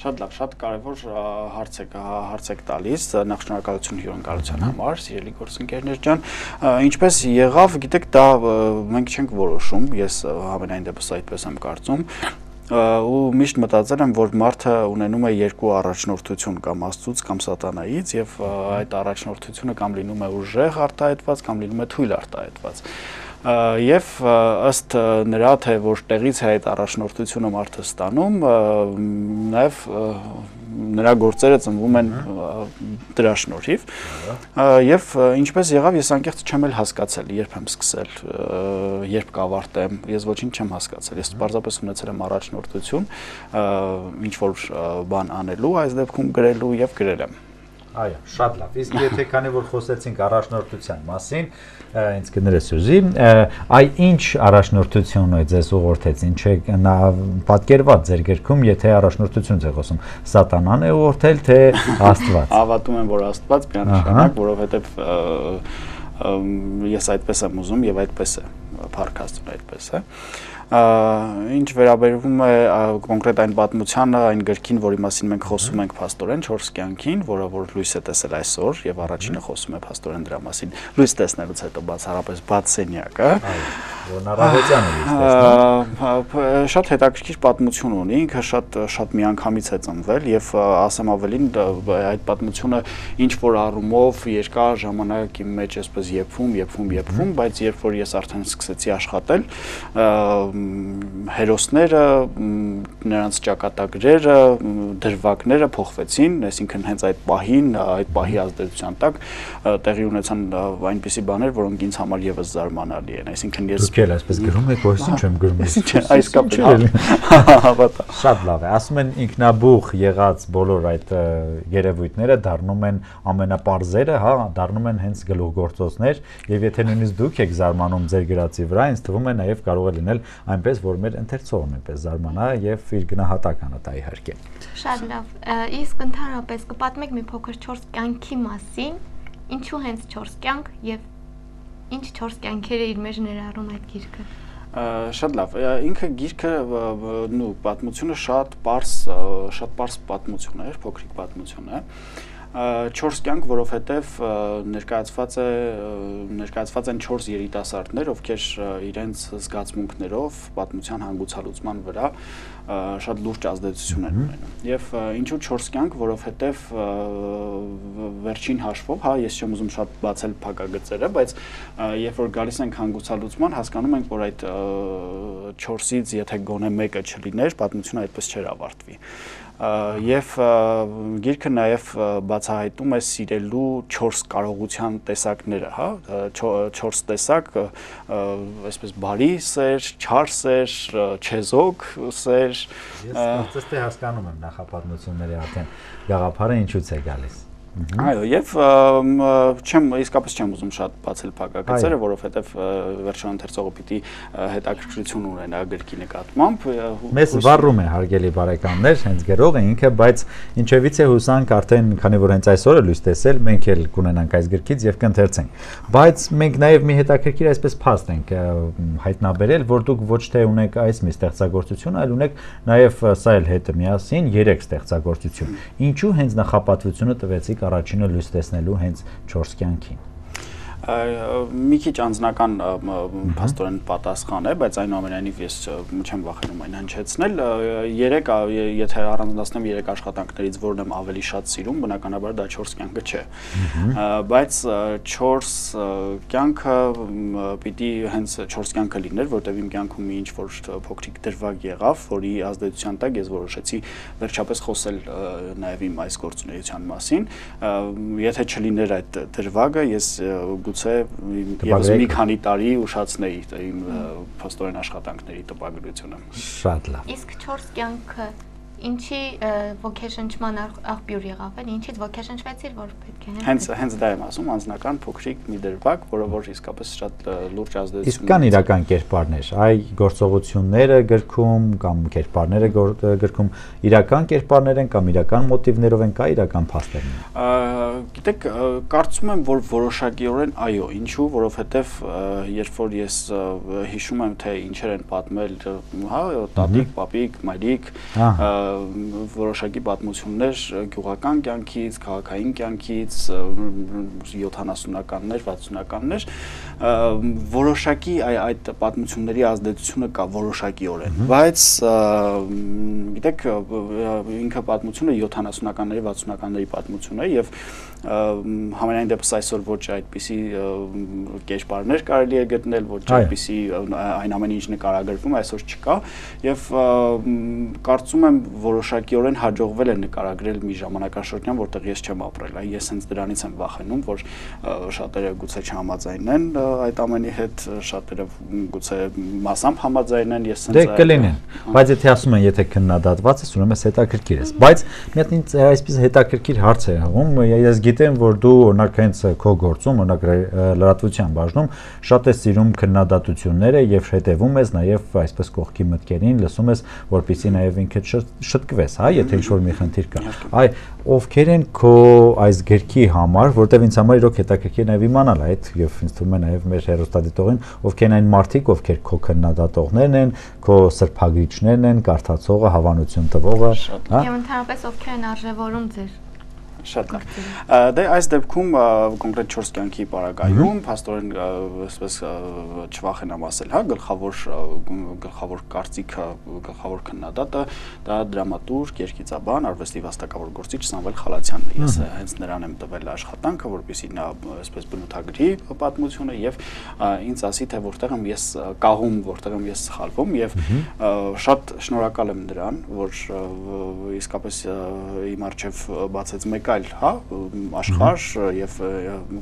S4: Շատ լավ, շատ կարևոր հարց եք հարց եք տալիս։ Նախ շնորհակալություն հյուրընկալության համար, սիրելի գործընկերներ ջան։ Ինչպես եղավ, գիտեք, դա մենք չենք որոշում, ես համենայն դեպս այդպես եմ կարծում ու միշտ մտածել եմ, որ մարդը ունենում է երկու առաջնորդություն կամ Աստծուց կամ Սատանայից եւ այդ առաջնորդությունը կամ լինում է ուժեղ արտահայտված կամ լինում է թույլ արտահայտված եւ ըստ նրա թե որ տեղից է այդ առաջնորդությունը մարդը ստանում նաեւ նրա գործերը ծնվում են դրա շնորհիվ եւ ինչպես եղավ ես անկեղծ չեմ էլ հասկացել երբ եմ սկսել երբ կավարտեմ ես ոչինչ չեմ հասկացել ես պարզապես ունեցել եմ առաջնորդություն ինչ որ բան անելու այս դեպքում գրելու եւ գրել եմ
S2: Այո, շատ լավ։ Իսկ եթե քանի որ խոսեցինք առաջնորդության մասին, ինձ կներես Սյուզի, այ ինչ առաջնորդություն է ձեզ ուղղորդեց, ինչ է նա պատկերված ձեր գրքում, եթե առաջնորդությունից է խոսում, սատանան է ուղղորդել, թե Աստված։
S4: Հավատում եմ, որ Աստված միանշանակ, որովհետև ես այդպես եմ ուզում եւ այդպես է, Փարքաստուն այդպես է։ Ինչ վերաբերվում է կոնկրետ այն պատմությանը, այն գրքին, որի մասին մենք խոսում ենք փաստորեն 4 կյանքին, որը որ լույս է տեսել այսօր եւ առաջինը խոսում է փաստորեն դրա մասին։ Լույս տեսնելուց հետո բացառապես բաց սենյակը։
S2: տեսնել։
S4: Շատ հետաքրքիր պատմություն ունի, ինքը շատ շատ միանգամից է ծնվել եւ ասեմ ավելին այդ պատմությունը ինչ որ առումով երկար ժամանակ իմ մեջ էսպես եփում, եփում, եփում, բայց երբ որ ես արդեն սկսեցի աշխատել, հերոսները, նրանց ճակատագրերը, դրվագները փոխվեցին, այսինքն հենց այդ պահին, այդ պահի ազդեցության տակ տեղի ունեցան այնպիսի բաներ, որոնք ինձ համար եւս զարմանալի են։ Այսինքն ես
S2: Դուք էլ այսպես գրում եք, ոչ ինչ եմ գրում։
S4: Այս կապը
S2: հավատա։ Շատ լավ է։ Ասում են ինքնաբուխ եղած բոլոր այդ երևույթները դառնում են ամենապարզերը, հա, դառնում են հենց գլուխգործոցներ, եւ եթե նույնիսկ դուք եք զարմանում ձեր գրածի վրա, ինձ թվում է նաեւ կարող է լինել այնպես, որ մեր ընթերցողն էպես զարմանա եւ իր գնահատականը տա իհարկե։
S1: Շատ լավ։ Իսկ ընդհանրապես կպատմեք մի փոքր 4 կյանքի մասին, ինչու հենց 4 կյանք եւ ինչ 4 կյանքեր է իր մեջ ներառում այդ գիրքը
S4: շատ լավ ինքը գիրքը նու պատմությունը շատ པարս շատ པարս պատմություն է փոքրիկ պատմություն է 4 կյանք, որովհետև ներկայացված է ներկայացված են 4 երիտասարդներ, ովքեր իրենց զգացմունքներով պատմության հանգուցալուծման վրա շատ լուրջ ազդեցություն են ունենում։ Եվ ինչու 4 կյանք, որովհետև վերջին հաշվով, հա, ես չեմ ուզում շատ բացել փակագծերը, բայց երբ որ գալիս ենք հանգուցալուծման, հասկանում ենք, որ այդ 4-ից եթե գոնե մեկը չլիներ, պատմությունը այդպես չէր ավարտվի եւ գիրքը նաեւ բացահայտում է սիրելու 4 կարողության տեսակները, հա, 4 տեսակ, այսպես բարի սեր, չար սեր, չեզոք սեր։
S2: Ես կարծես թե հասկանում եմ նախապատմությունների արդեն գաղափարը ինչուց է գալիս։
S4: Այո, եւ չեմ իսկապես չեմ ուզում շատ բացել փակագծերը, որովհետեւ վերջան ընթերցողը պիտի հետաքրքրություն ունենա գրքի նկատմամբ։
S2: Մեզ վառում է հարգելի բարեկամներ, հենց գրողը ինքը, բայց ինչևից է հուսանք արդեն քանի որ հենց այսօր է լույս տեսել, մենք էլ կունենանք այս գրքից եւ կընթերցենք։ Բայց մենք նաեւ մի հետաքրքիր այսպես փաստ ենք հայտնաբերել, որ դուք ոչ թե ունեք այս մի ստեղծագործություն, այլ ունեք նաեւ սա էլ հետը միասին 3 ստեղծագործություն։ Ինչու հենց նախապատվությունը տվեցիք առաջինը լույս տեսնելու հենց 4 կյանքին
S4: մի քիչ անձնական փաստորեն պատասխան է, բայց այնուամենայնիվ ես չեմ վախենում այն հնչեցնել։ Երեք եթե առանձնացնեմ երեք աշխատանքներից որն եմ ավելի շատ սիրում, բնականաբար դա 4 կյանքը չէ։ Բայց 4 կյանքը պիտի հենց 4 կյանքը լիներ, որտեղ իմ կյանքում մի ինչ որ փոքրիկ դրվագ եղավ, որի ազդեցության տակ ես որոշեցի վերջապես խոսել նաև իմ այս գործունեության մասին։ Եթե չլիներ այդ դրվագը, ես գուցե եւս մի քանի տարի ուշացնեի իմ փոստորեն աշխատանքների տպագրությունը։
S2: Շատ լավ։
S1: Իսկ 4 կյանքը ինչի ոգեշնչման աղբյուր եղավ էլ, ինչից ոգեշնչվեցիր, որ պետք է
S4: հենց հենց դա եմ ասում, անձնական փոքրիկ մի դրվագ, որը որ իսկապես շատ լուրջ ազդեցություն
S2: Իսկ կան իրական կերպարներ, այ գործողությունները գրքում կամ կերպարները գրքում իրական կերպարներ են կամ իրական մոտիվներով են, կա իրական փաստեր։
S4: Գիտեք, կարծում եմ, որ որոշակիորեն այո, ինչու, որովհետև երբ որ ես հիշում եմ, թե ինչեր են պատմել, հա, տատիկ, պապիկ, մայրիկ, որոշակի պատմություններ գյուղական կյանքից, քաղաքային կյանքից, 70-ականներ, 60-ականներ, որոշակի այդ պատմությունների ազդեցությունը կա որոշակիորեն, բայց գիտեք, ինքը պատմությունը 70-ականների, 60-ականների պատմություն է եւ համենայն դեպս այսօր ոչ այդպիսի կերպարներ կարելի է գտնել, ոչ այդպիսի այն ամենը ինչ նկարագրվում այսօր չկա եւ կարծում եմ որոշակիորեն հաջողվել է նկարագրել մի ժամանակաշրջան, որտեղ ես չեմ ապրել, այ ես հենց դրանից եմ վախենում, որ շատերը գուցե չհամաձայնեն այդ ամենի հետ, շատերը գուցե մասամբ համաձայնեն, ես
S2: հենց Դե կլինեն, բայց եթե ասում են, եթե քննադատված ես, ուրեմն հետաքրքիր ես, բայց մի հատ ինձ այսպես հետաքրքիր հարց է հղում, ես գիտեմ, որ դու օրինակ հենց քո գործում, օրինակ լրատվության բաժնում շատ ես սիրում քննադատությունները եւ հետեւում ես նաեւ այսպես կողքի մտքերին, լսում ես, որpիսի նաեւ ինքդ շտկվես, հա, եթե ինչ-որ մի խնդիր կա։ Այ ովքեր են քո այս գրքի համար, որտեվ ինձ համար իրոք հետաքրքիր նաև իմանալ այդ եւ ինձ թվում է նաև մեր հերոստատիտողին, ովքեր այն մարդիկ, ովքեր քո քննադատողներն են, քո սրբագրիչներն են, կարդացողը, հավանություն տվողը,
S1: հա։ Եվ ընդհանրապես ովքեր են արժևորում ձեր
S4: Շատ լավ։ Դե այս դեպքում կոնկրետ 4 կյանքի պարագայում աստորեն այսպես չվախենամ ասել, հա, գլխավոր գլխավոր կարծիքը, գլխավոր քննադատը դա դրամատուրգ, երկիծաբան, արվեստի վաստակավոր գործիչ Սամվել Խալացյանն է։ Ես հենց նրան եմ տվել աշխատանքը, որպեսզի նա այսպես բնութագրի պատմությունը եւ ինձ ասի թե որտեղ եմ ես կաղում, որտեղ եմ ես սխալվում եւ շատ շնորհակալ եմ նրան, որ իսկապես իմ արչեվ բացեց մեկ այլ, հա, աշխարհ եւ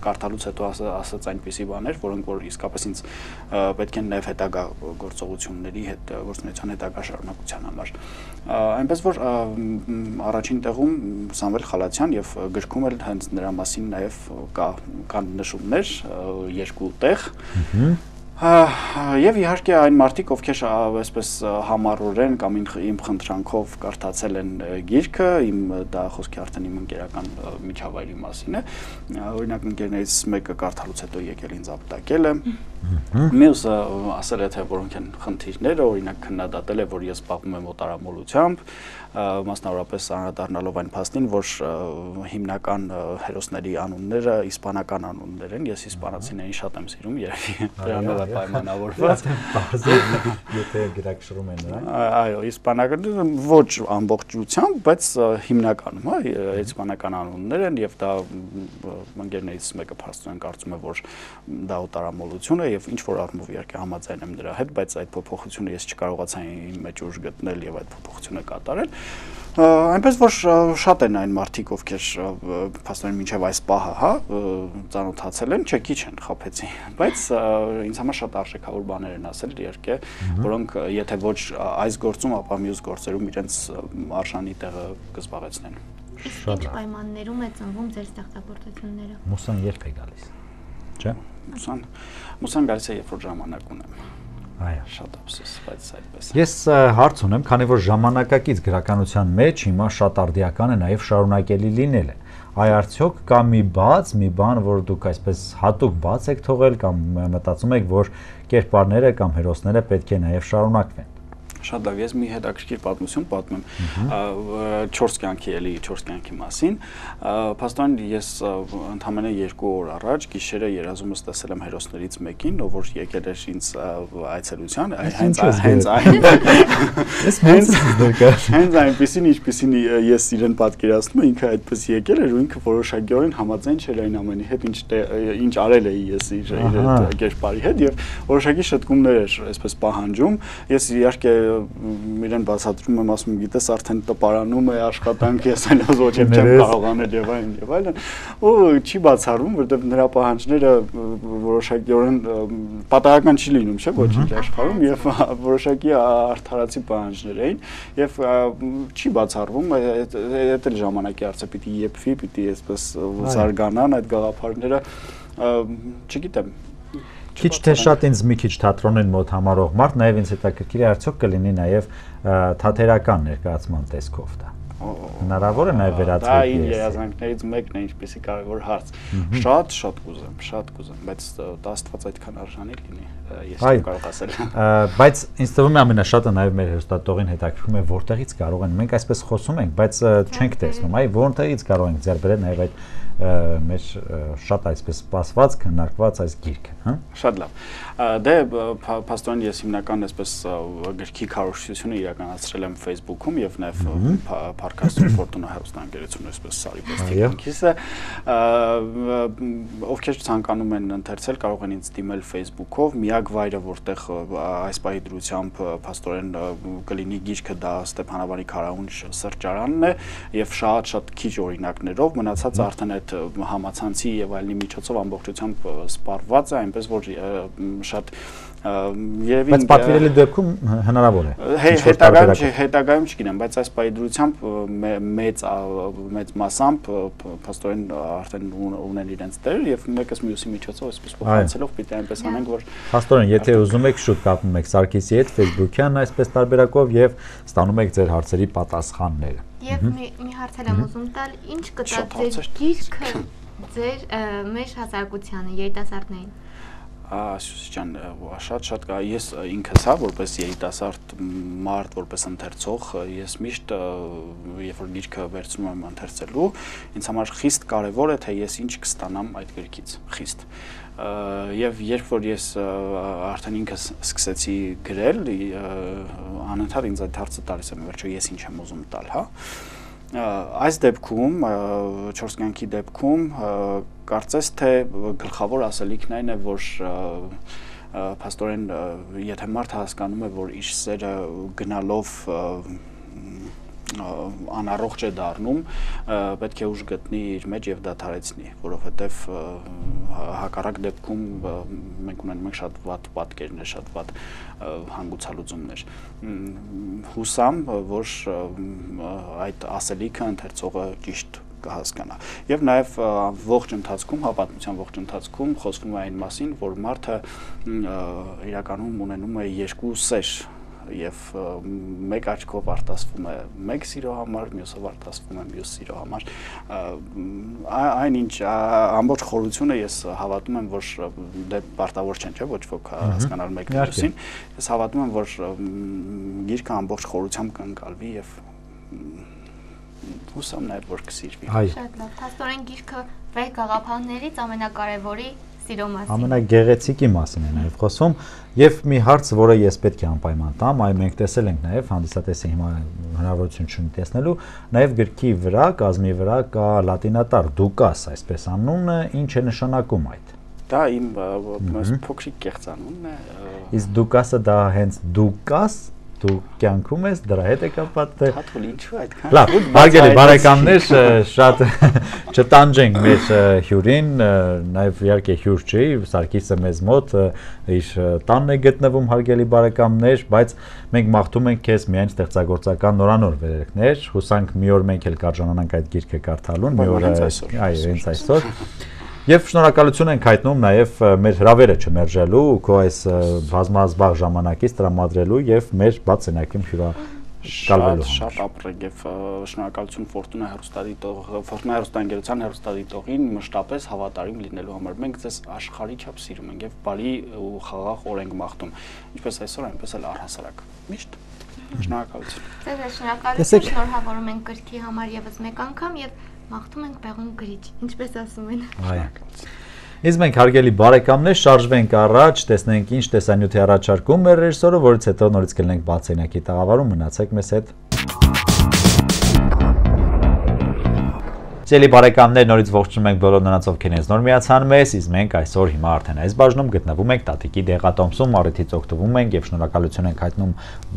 S4: կարդալուց հետո ասած այնպիսի բաներ, որոնք որ իսկապես ինձ պետք են նաև հետագա գործողությունների հետ գործունեության հետագա շարունակության համար։ Այնպես որ առաջին տեղում Սամվել Խալացյան եւ գրքում էլ հենց նրա մասին նաև կա կան նշումներ երկու տեղ։ Ահա Եվ իհարկե այն մարդիկ, ովքեր այսպես համառորեն կամ իմ խնդրանքով կարդացել են գիրքը, իմ դա խոսքի արդեն իմ ընկերական միջավայրի մասին է։ Օրինակ ընկերներից մեկը կարդալուց հետո եկել ինձ ապտակել է։ Մյուսը ասել է թե որոնք են խնդիրները, օրինակ քննադատել է, որ ես զբաղվում եմ օտարամոլությամբ, մասնավորապես անդրադառնալով այն փաստին, որ հիմնական հերոսների անունները իսպանական անուններ են, ես իսպանացիներին շատ եմ սիրում, երևի դրանով է պայմանավորված։
S2: Եթե գրակշռում են նրանք։
S4: Այո, իսպանական ոչ ամբողջությամբ, բայց հիմնականում, հա, իսպանական անուններ են եւ դա ընկերներից մեկը փաստորեն կարծում է, որ դա օտարամոլություն է եւ ինչ որ առումով իհարկե համաձայն եմ դրա հետ, բայց այդ փոփոխությունը ես չկարողացա իմ մեջ ուժ գտնել եւ այդ փոփոխությունը կատարել այնպես որ շատ են այն մարդիկ, ովքեր փաստորեն մինչև այս պահը, հա, ծանոթացել են, չէ, քիչ են խափեցի, բայց ինձ համար շատ արժեքավոր բաներ են ասել, իհարկե, որոնք եթե ոչ այս գործում, ապա մյուս գործերում իրենց արժանի տեղը կզբաղեցնեն։
S1: Ինչ պայմաններում է ծնվում ձեր ստեղծագործությունները։
S2: Մուսան երբ է գալիս։ Չէ։
S4: Մուսան Մուսան գալիս է երբ որ ժամանակ ունեմ։
S2: Այո,
S4: շատ ափսոս, բայց այդպես է։
S2: Ես հարց ունեմ, քանի որ ժամանակակից գրականության մեջ հիմա շատ արդիական է նաև շարունակելի լինելը։ Այ արդյոք կա մի բաց, մի բան, որ դուք այսպես հատուկ բաց եք թողել կամ մտածում եք, որ կերպարները կամ հերոսները պետք է նաև շարունակվեն։
S4: Շատ լավ, ես մի հետաքրքիր պատմություն պատմեմ 4 կյանքի էլի 4 կյանքի մասին։ Փաստորեն ես ընդամենը 2 օր առաջ գիշերը երազումս տեսել եմ հերոսներից մեկին, ով որ եկել էր ինձ այցելության, հենց հենց այն
S2: Ես հենց դերկա։
S4: Հենց այնպեսին, ինչպեսին ես իրեն պատկերացնում եմ, ինքը այդպես եկել էր ու ինքը որոշակիորեն համաձայն չէր այն ամենի հետ, ինչ ինչ արել էի ես իր իր կերպարի հետ եւ որոշակի շտկումներ էր այսպես պահանջում։ Ես իհարկե իրեն բացատրում եմ, ասում եմ, գիտես, արդեն տպարանում է աշխատանք, ես այլոց ոչ եմ չեմ կարող անել եւ այլն եւ այլն։ Ու չի բացառվում, որովհետեւ նրա պահանջները որոշակիորեն պատահական չի լինում, չէ՞, ոչինչ աշխարհում եւ որոշակի արդարացի պահանջներ էին եւ չի բացառվում, այդ էլ ժամանակի արծը պիտի եփվի, պիտի այսպես զարգանան այդ գաղափարները չգիտեմ
S2: քիչ թե շատ ինձ մի քիչ թատրոնին մոտ համարող մարդ նաև ինձ հետաքրքիր է արդյոք կլինի նաև թատերական ներկայացման տեսքով դա հնարավոր է նաև վերածվել
S4: դա ին երազանքներից մեկն է ինչպեսի կարևոր հարց շատ շատ կուզեմ շատ կուզեմ բայց աստված այդքան արժանի լինի ես չեմ կարող ասել
S2: բայց ինձ թվում է ամենաշատը նաև մեր հերոստատողին հետաքրքրում է որտեղից կարող են մենք այսպես խոսում ենք բայց չենք տեսնում այ որտեղից կարող ենք ձեռ բերել նաև այդ մեր շատ այսպես սպասված քննարկված այս գիրքը, հա։
S4: Շատ լավ։ Դե փաստորեն ես հիմնական այսպես գրքի քարոշչությունը իրականացրել եմ Facebook-ում եւ նաեւ Parkast Fortuna հեռուստաընկերությունը այսպես Սարիպեստի կինքիսը ովքեր ցանկանում են ընթերցել կարող են ինձ դիմել Facebook-ով միակ վայրը որտեղ այս պահի դրությամբ փաստորեն կլինի գիրքը դա Ստեփանավանի Քարաունջ սրճարանն է եւ շատ շատ քիչ օրինակներով մնացածը արդեն այդ համացանցի եւ այլնի միջոցով ամբողջությամբ սպառված է այնպես որ շատ
S2: երևի բայց պատվիրելի դեպքում հնարավոր է
S4: հետագայում հետագայում չգիտեմ բայց այս պայդրությամբ մեծ մեծ մասամբ փաստորեն արդեն ունեն իրենց տեր եւ մեկս մյուսի միջոցով այսպես փոխանցելով պիտի այնպես անենք որ
S2: Պաստորեն, եթե ուզում եք շուտ կապում եք Սարգիսի հետ Facebook-յան այսպես տարբերակով եւ ստանում եք ձեր հարցերի պատասխանները։
S1: Եվ մի մի հարց եմ ուզում տալ, ինչ կտա ձեր գիրքը ձեր մեր հասարակությանը երիտասարդներին
S4: Սյուսի ջան, շատ շատ կա ես ինքս հա որպես երիտասարդ մարդ, որպես ընթերցող, ես միշտ երբ որ գիրքը վերցնում եմ ընթերցելու, ինձ համար խիստ կարևոր է թե ես ինչ կստանամ այդ գրքից, խիստ եւ երբ որ ես արդեն ինքս սկսեցի գրել, անընդհատ ինձ այդ հարցը տալիս եմ, վերջո ես ինչ եմ ուզում տալ, հա այս դեպքում 4 կյանքի դեպքում կարծես թե գլխավոր ասելիքն այն է որ փաստորեն եթե մարդը հասկանում է որ իր սերը գնալով անառողջ է դառնում, պետք է ուժ գտնի իր մեջ եւ դադարեցնի, որովհետեւ հակառակ դեպքում մենք ունենում ենք շատ վատ պատկերներ, շատ վատ հանգուցալուծումներ։ Հուսամ, որ այդ ասելիքը ընթերցողը ճիշտ կհասկանա։ Եվ նաև ողջ ընթացքում, հավատության ողջ ընթացքում խոսվում է այն մասին, որ մարդը իրականում ունենում է երկու սեր եւ մեկ աչքով արտասվում է մեկ սիրո համար, մյուսով արտասվում է մյուս սիրո համար։ Այնինչ ամբողջ խորությունը ես հավատում եմ, որ դե պարտավոր չեն, չէ՞, ոչ ոք հասկանալ մեկ մյուսին։ Ես հավատում եմ, որ գիրքը ամբողջ խորությամբ կընկալվի եւ հուսամ նաև որ կսիրվի։
S1: Շատ լավ։ Փաստորեն գիրքը վեր գաղափարներից ամենակարևորի սիրո մասին։
S2: Ամենագեղեցիկի մասին է նաև խոսում եւ մի հարց, որը ես պետք է անպայման տամ, այ մենք տեսել ենք նաև հանդիսատեսի հիմա հնարավորություն չունի տեսնելու, նաև գրքի վրա, կազմի վրա կա լատինատար դուկաս, այսպես անունը, ինչ է նշանակում այդ։
S4: Դա իմ փոքրիկ կեղծանունն է։
S2: Իսկ դուկասը դա հենց դուկաս դու կյանքում ես դրա հետ է կապված թե
S4: Հատուլ ինչու այդքան
S2: Լավ, հարգելի բարեկամներ, շատ չտանջենք մեր հյուրին, նաև իհարկե հյուր չի, Սարգիսը մեզ մոտ իր տանն է գտնվում հարգելի բարեկամներ, բայց մենք մաղթում ենք քեզ միայն ստեղծագործական նորանոր վերերքներ, հուսանք մի օր մենք էլ կարժանանանք այդ գիրքը կարդալուն, մի օր այո, հենց այսօր Եվ շնորհակալություն ենք հայտնում նաև մեր հրավերը չմերժելու, քո այս բազմազբաղ ժամանակից տրամադրելու եւ մեր բաց սենակիմ հյուրա
S4: կալվելու։ Շատ ապրեք եւ շնորհակալություն Ֆորտունա հերոստադիտող Ֆորտունա հերոստանգերության հերոստադիտողին մշտապես հավատարիմ լինելու համար։ Մենք ձեզ աշխարհի չափ սիրում ենք եւ բարի ու խաղաղ օր ենք մաղթում։ Ինչպես այսօր, այնպես էլ առհասարակ։ Միշտ շնորհակալություն։
S1: Ձեզ շնորհակալություն, շնորհավորում ենք գրքի համար եւս մեկ անգամ եւ մաղթում ենք բեղուն գրիչ, ինչպես ասում են։
S2: Այո։ Իսկ մենք հարգելի բարեկամներ շարժվենք առաջ, տեսնենք ինչ տեսանյութի առաջարկում մեր ռեժիսորը, որից հետո նորից կլինենք բացենյակի տաղավարում, մնացեք մեզ հետ։ Սիրելի բարեկամներ, նորից ողջունում ենք բոլոր նրանց, ովքեր ինձ նոր միացան մեզ, իսկ մենք այսօր հիմա արդեն այս բաժնում գտնվում ենք Տատիկի դեղատոմսում, առիթից օգտվում ենք եւ շնորհակալություն ենք հայտնում,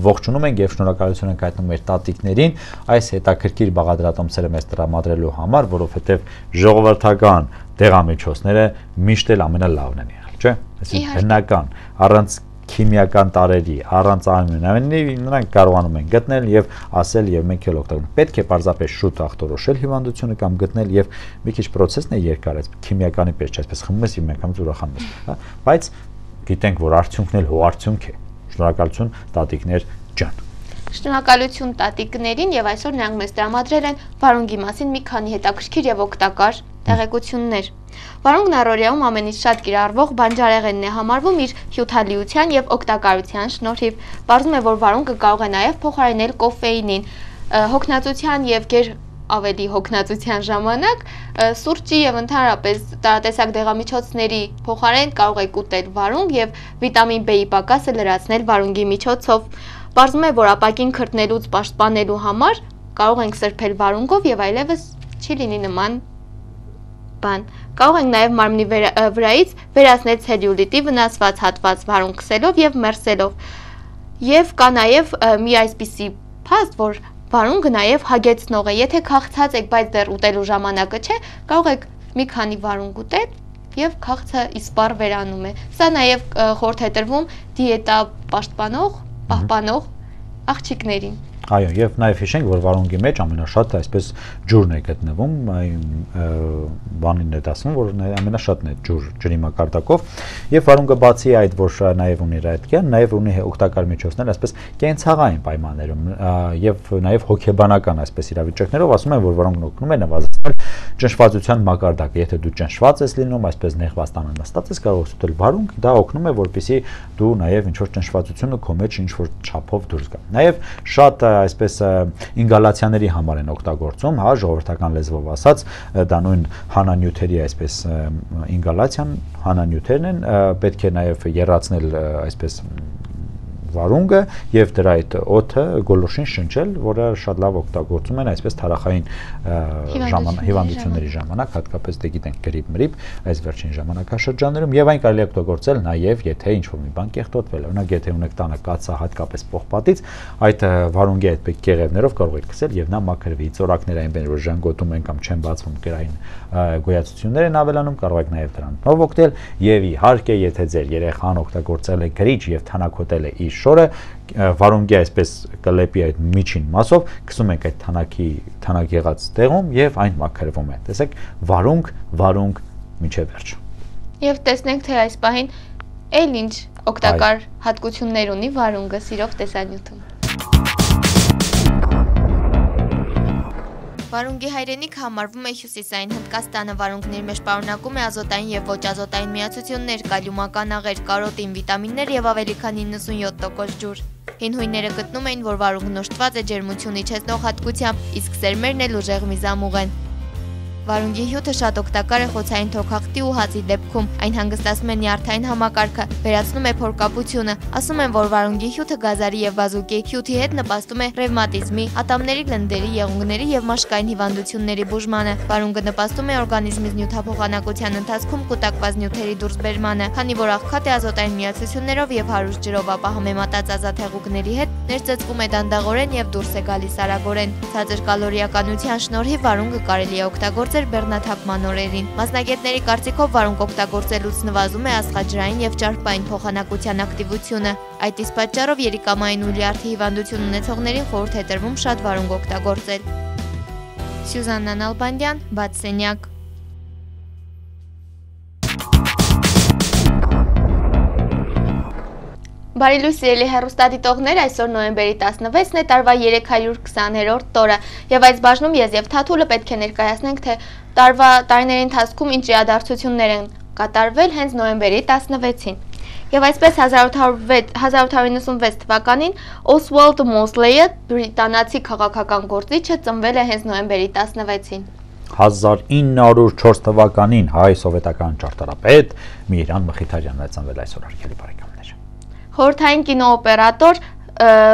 S2: ողջունում ենք եւ շնորհակալություն ենք հայտնում մեր տատիկներին այս հետաքրքիր բաղադրատոմսերը մեզ տրամադրելու համար, որովհետեւ ժողովրդական դեղամիջոցները միշտ էլ ամենալավն են եղել, չէ՞։ Այսինքն բնական, առանց քիմիական տարերի, առանց ամենայնի նրանք կարողանում են գտնել եւ ասել եւ մենք էլ օգտագործում։ Պետք է պարզապես շուտ ախտորոշել հիվանդությունը կամ գտնել եւ մի քիչ process-ն է երկար, այս քիմիականի պես չէ, այսպես խմում ես մենք համ ուրախանում ես, հա, բայց գիտենք որ արդյունքն էլ հո արդյունք է։ Շնորհակալություն տատիկներ ջան։
S1: Շնորհակալություն տատիկներին եւ այսօր նրանք մեզ տրամադրել են վարունգի մասին մի քանի հետաքրքիր եւ օգտակար տեղեկություններ։ Վարունգն առօրյայում ամենից շատ կիրառվող բանջարեղենն է համարվում իր հյութալիության եւ օգտակարության շնորհիվ։ Բարձում է, որ վարունգը կարող է նաեւ փոխարինել կոֆեինին, հոգնածության եւ գեր ավելի հոգնածության ժամանակ սուրճի եւ ընդհանրապես տարատեսակ դեղամիջոցների փոխարեն կարող եք ուտել վարունգ եւ վիտամին B-ի պակասը լրացնել վարունգի միջոցով։ Պարզվում է, որ ապակին քրտնելուց պաշտպանելու համար կարող ենք սրբել վարունգով եւ այլևս չի լինի նման բան։ Կարող ենք նաև մարմնի վրայից վերացնել ցելյուլիտի վնասված հատված վարունգ քսելով եւ մերսելով։ Եվ կա նաև մի այսպիսի փաստ, որ վարունգը նաև հագեցնող է։ Եթե քաղցած եք, բայց դեռ ուտելու ժամանակը չէ, կարող եք մի քանի վարունգ ուտել եւ քաղցը իսպար վերանում է։ Սա նաև խորհուրդ է տրվում դիետա պաշտպանող, պահպանող աղջիկներին։
S2: Այո, եւ նաեւ հիշենք, որ վարունգի մեջ ամենաշատը այսպես ջուրն է գտնվում, բանին է դասում, որ ամենաշատն է ջուր ջրի մակարդակով, եւ վարունգը բացի այդ, որ նաեւ ունի ռետկեն, նաեւ ունի օգտակար միջոցներ, այսպես կենցաղային պայմաններում եւ նաեւ հոգեբանական այսպես իրավիճակներով ասում են, որ վարունգն օգնում է նվազեցնել ճնշվածության մակարդակը։ Եթե դու ճնշված ես լինում, այսպես նեղված տանը նստած ես, կարող ես ուտել վարունգ, դա օգնում է, որպեսզի դու նաեւ ինչ որ ճնշվածությունը քո մեջ ինչ որ չափով դուրս գա։ Նաեւ շատ այսպես ինգալացիաների համար են օգտագործում, հա, ժողովրդական լեզվով ասած, դա նույն հանանյութերի այսպես ինգալացիան հանանյութերն են, պետք է նաև երացնել այսպես վարունգը եւ դրա այդ օդը գոլորշին շնչել, որը շատ լավ օգտագործում են այսպես թարախային հիվանդությունների ժամանակ, հատկապես դե գիտենք գրիպ, մրիպ, այս վերջին ժամանակաշրջաններում եւ այն կարելի է օգտագործել նաեւ եթե ինչ որ մի բան կեղտոտվել, օրինակ եթե ունեք տանը կացա հատկապես պողպատից, այդ վարունգի այդ կեղևներով կարող եք քսել եւ նա մաքրվի։ Ծորակներ այնպես որ ժանգոտում են կամ չեն բացվում գրային գոյացություններ են ավելանում, կարող եք նաեւ դրանով օգտել եւ իհարկե եթե ձեր երեխան օգտագործել է գրիչ եւ թանաքոտել է իր շորը վարունգի այսպես կլեպի այդ միջին մասով գցում ենք այդ թանակի թանակ եղած տեղում եւ այն մաքրվում է տեսեք վարունգ վարունգ միջև վերջ
S1: եւ տեսնենք թե այս պահին այլ ինչ օգտակար հատկություններ ունի վարունգը սիրող տեսանյութում Վարունգի հայրենիք համարվում է հյուսիսային Հնդկաստանը։ Վարունգների մեջ պարունակում է ազոտային եւ ոչ ազոտային միացություններ, կալիումական աղեր, կարոտին, վիտամիններ եւ ավելի քան 97% ջուր։ Հին հույները գտնում էին, որ վարունգն օժտված է ջերմություն իջեցնող հատկությամբ, իսկ սերմերն էլ ուժեղ միզամուղ են։ Վարունգի հյութը շատ օգտակար է խոցային թոքախտի ու հացի դեպքում։ Այն հանգստացնում է նյարդային համակարգը, վերացնում է փորկապությունը։ Ասում են, որ վարունգի հյութը գազարի եւ վազուկի հյութի հետ նպաստում է ռևմատիզմի, ատամների լնդերի, եղունգների եւ մաշկային հիվանդությունների բուժմանը։ Վարունգը նպաստում է օրգանիզմից նյութափոխանակության ընթացքում կուտակված նյութերի դուրսբերմանը, քանի որ աղքատ է ազոտային միացություններով եւ հարուստ ջրով, ապա համեմատած ազատ հեղուկների հետ ներծծվում է դանդաղորեն եւ դուրս է գալիս արագորեն։ Ցածր կալորիականության շնորհիվ վարունգը կարելի է օգտագործել օգտագործել բեռնաթափման օրերին։ Մասնագետների կարծիքով վարունգ օգտագործելուց նվազում է աստղաջրային եւ ճարպային փոխանակության ակտիվությունը։ Այդ իսկ պատճառով երիկամային ու լյարդի հիվանդություն ունեցողներին խորհուրդ է տրվում շատ վարունգ օգտագործել։ Սյուզաննա Նալբանդյան, Բացենյակ Բարի լույս սիրելի հեռուստադիտողներ, այսօր նոյեմբերի 16-ն է, տարվա 320-րդ տորը, եւ այս բաժնում ես եւ Թաթուլը պետք է ներկայացնենք, թե տարվա տարիների ընթացքում ինչ իրադարձություններ են կատարվել հենց նոյեմբերի 16-ին։ Եվ այսպես 1896 թվականին Oswald Mosley-ը բրիտանացի քաղաքական գործիչը ծնվել է հենց նոյեմբերի 16-ին։
S2: 1904 թվականին հայ սովետական ճարտարապետ Միհրան Մխիթարյանն է ծնվել այսօր արկելի բարեկամ։
S1: Խորթային կինոօպերատոր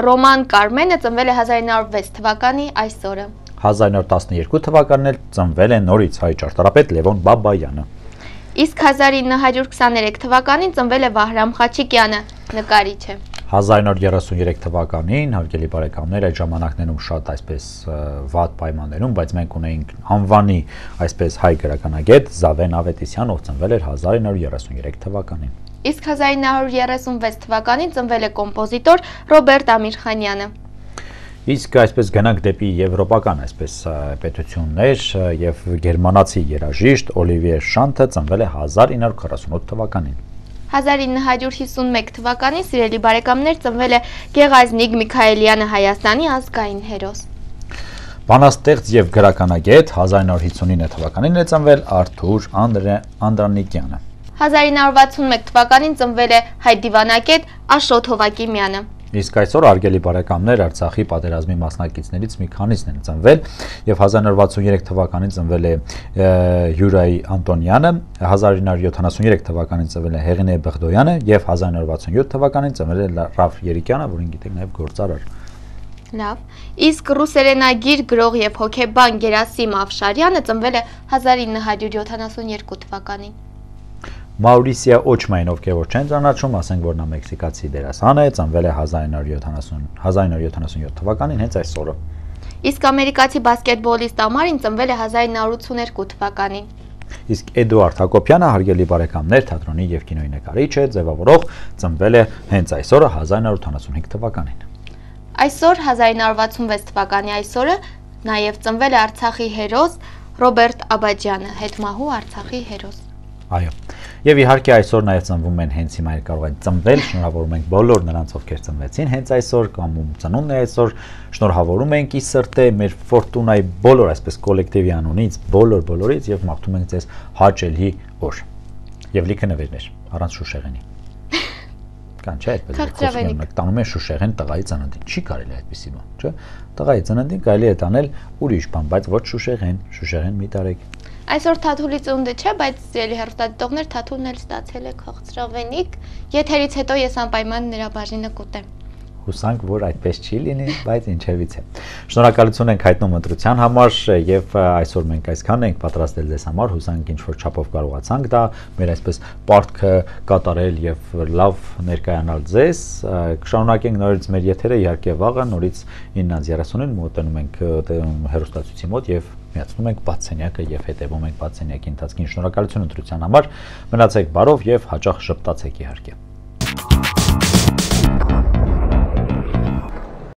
S1: Ռոման Կարմենը ծնվել է 1906 թվականի այս օրը։
S2: 1912 թվականն էլ ծնվել է նորից հայ ճարտարապետ Լևոն Բաբայանը։
S1: Իսկ 1923 թվականին ծնվել է Վահրամ Խաչիկյանը, նկարիչը։
S2: 1933 թվականին, հարգելի բարեկամներ, այդ ժամանակներում շատ այսպես վատ պայմաններում, բայց մենք ունեինք անվանի այսպես հայ գրականագետ Զավեն Ավետիսյան, ով ծնվել էր 1933 թվականին
S1: իսկ 1936 թվականին ծնվել է կոմպոզիտոր Ռոբերտ Ամիրխանյանը։
S2: Իսկ այսպես գնանք դեպի եվրոպական այսպես պետություններ եւ գերմանացի երաժիշտ Օլիվիե Շանթը ծնվել է 1948 թվականին։
S1: 1951 թվականին սիրելի բարեկամներ ծնվել է Գեղազնիկ Միքայելյանը Հայաստանի ազգային հերոս։
S2: Բանաստեղծ եւ գրականագետ 1959 թվականին է ծնվել Արթուր Անդրանիկյանը։
S1: 1961 թվականին ծնվել է հայ դիվանագետ Աշոտ Հովակիմյանը։
S2: Իսկ այսօր արգելի բարեկամներ Արցախի պատերազմի մասնակիցներից մի քանիսն են ծնվել եւ 1963 թվականին ծնվել է Յուրայի Անտոնյանը, 1973 թվականին ծնվել է Հեղինե Բղդոյանը եւ 1967 թվականին ծնվել է Ռաֆ Երիկյանը, որին գիտեք նաեւ գործարար։
S1: Լավ։ Իսկ ռուսերենագիր գրող եւ հոկեբան Գերասիմ Ավշարյանը ծնվել է 1972 թվականին։
S2: Մաուրիսիա Օչմայն, ովքեր որ չեն ճանաչում, ասենք որ նա մեքսիկացի դերասան է, ծնվել է 1970 1977 թվականին հենց այս օրը։
S1: Իսկ ամերիկացի բասկետբոլիստ Ամարին ծնվել է 1982 թվականին։
S2: Իսկ Էդուարդ Հակոբյանը, հարգելի բարեկամներ, թատրոնի եւ կինոյի նկարիչ է, ձևավորող, ծնվել է հենց այս օրը 1985 թվականին։
S1: Այսօր 1966 թվականի այսօրը նաև ծնվել է Արցախի հերոս Ռոբերտ Աբաջյանը, հետմահու Արցախի հերոս։
S2: Այո։ Եվ իհարկե այսօր նաև ծնվում են հենց հիմա կարող են ծնվել, շնորհավորում ենք բոլոր նրանց, ովքեր ծնվեցին հենց այսօր կամ ում ծնունդն է այսօր, շնորհավորում ենք ի սրտե մեր ֆորտունայի բոլոր այսպես կոլեկտիվի անունից, բոլոր բոլորից եւ մաղթում ենք ձեզ հաճելի օր։ Եվ լիքը նվերներ առանց Շուշեղենի կան, չէ՞, այդպես խոսում եք, տանում են Շուշեղեն տղայի ծննդին։ Չի կարելի այդպեսի բան, չէ՞։ Տղայի ծննդին կարելի է տանել ուրիշ բան, բայց ոչ Շուշեղեն, Շուշեղեն մի տարեք։
S1: Այսօր Թաթուլի ծնունդը չէ, բայց ելի հերոստատիտողներ Թաթուլն էլ ստացել է քաղցրավենիք։ Եթերից հետո ես անպայման նրա բաժինը կուտեմ
S2: հուսանք, որ այդպես չի լինի, բայց ինչևից է։ Շնորհակալություն ենք հայտնում ընտրության համար եւ այսօր մենք այսքան ենք պատրաստել ձեզ համար, հուսանք ինչ որ չափով կարողացանք դա մեր այսպես պարտքը կատարել եւ լավ ներկայանալ ձեզ։ Կշարունակենք նորից մեր եթերը իհարկե վաղը նորից 9:30-ին մոտենում ենք հերոստացույցի մոտ եւ միացնում եք բացենյակը եւ հետեւում եք բացենյակի ընթացքին։ Շնորհակալություն ընտրության համար։ Մնացեք բարով եւ հաճախ շփտացեք իհարկե։ Thank you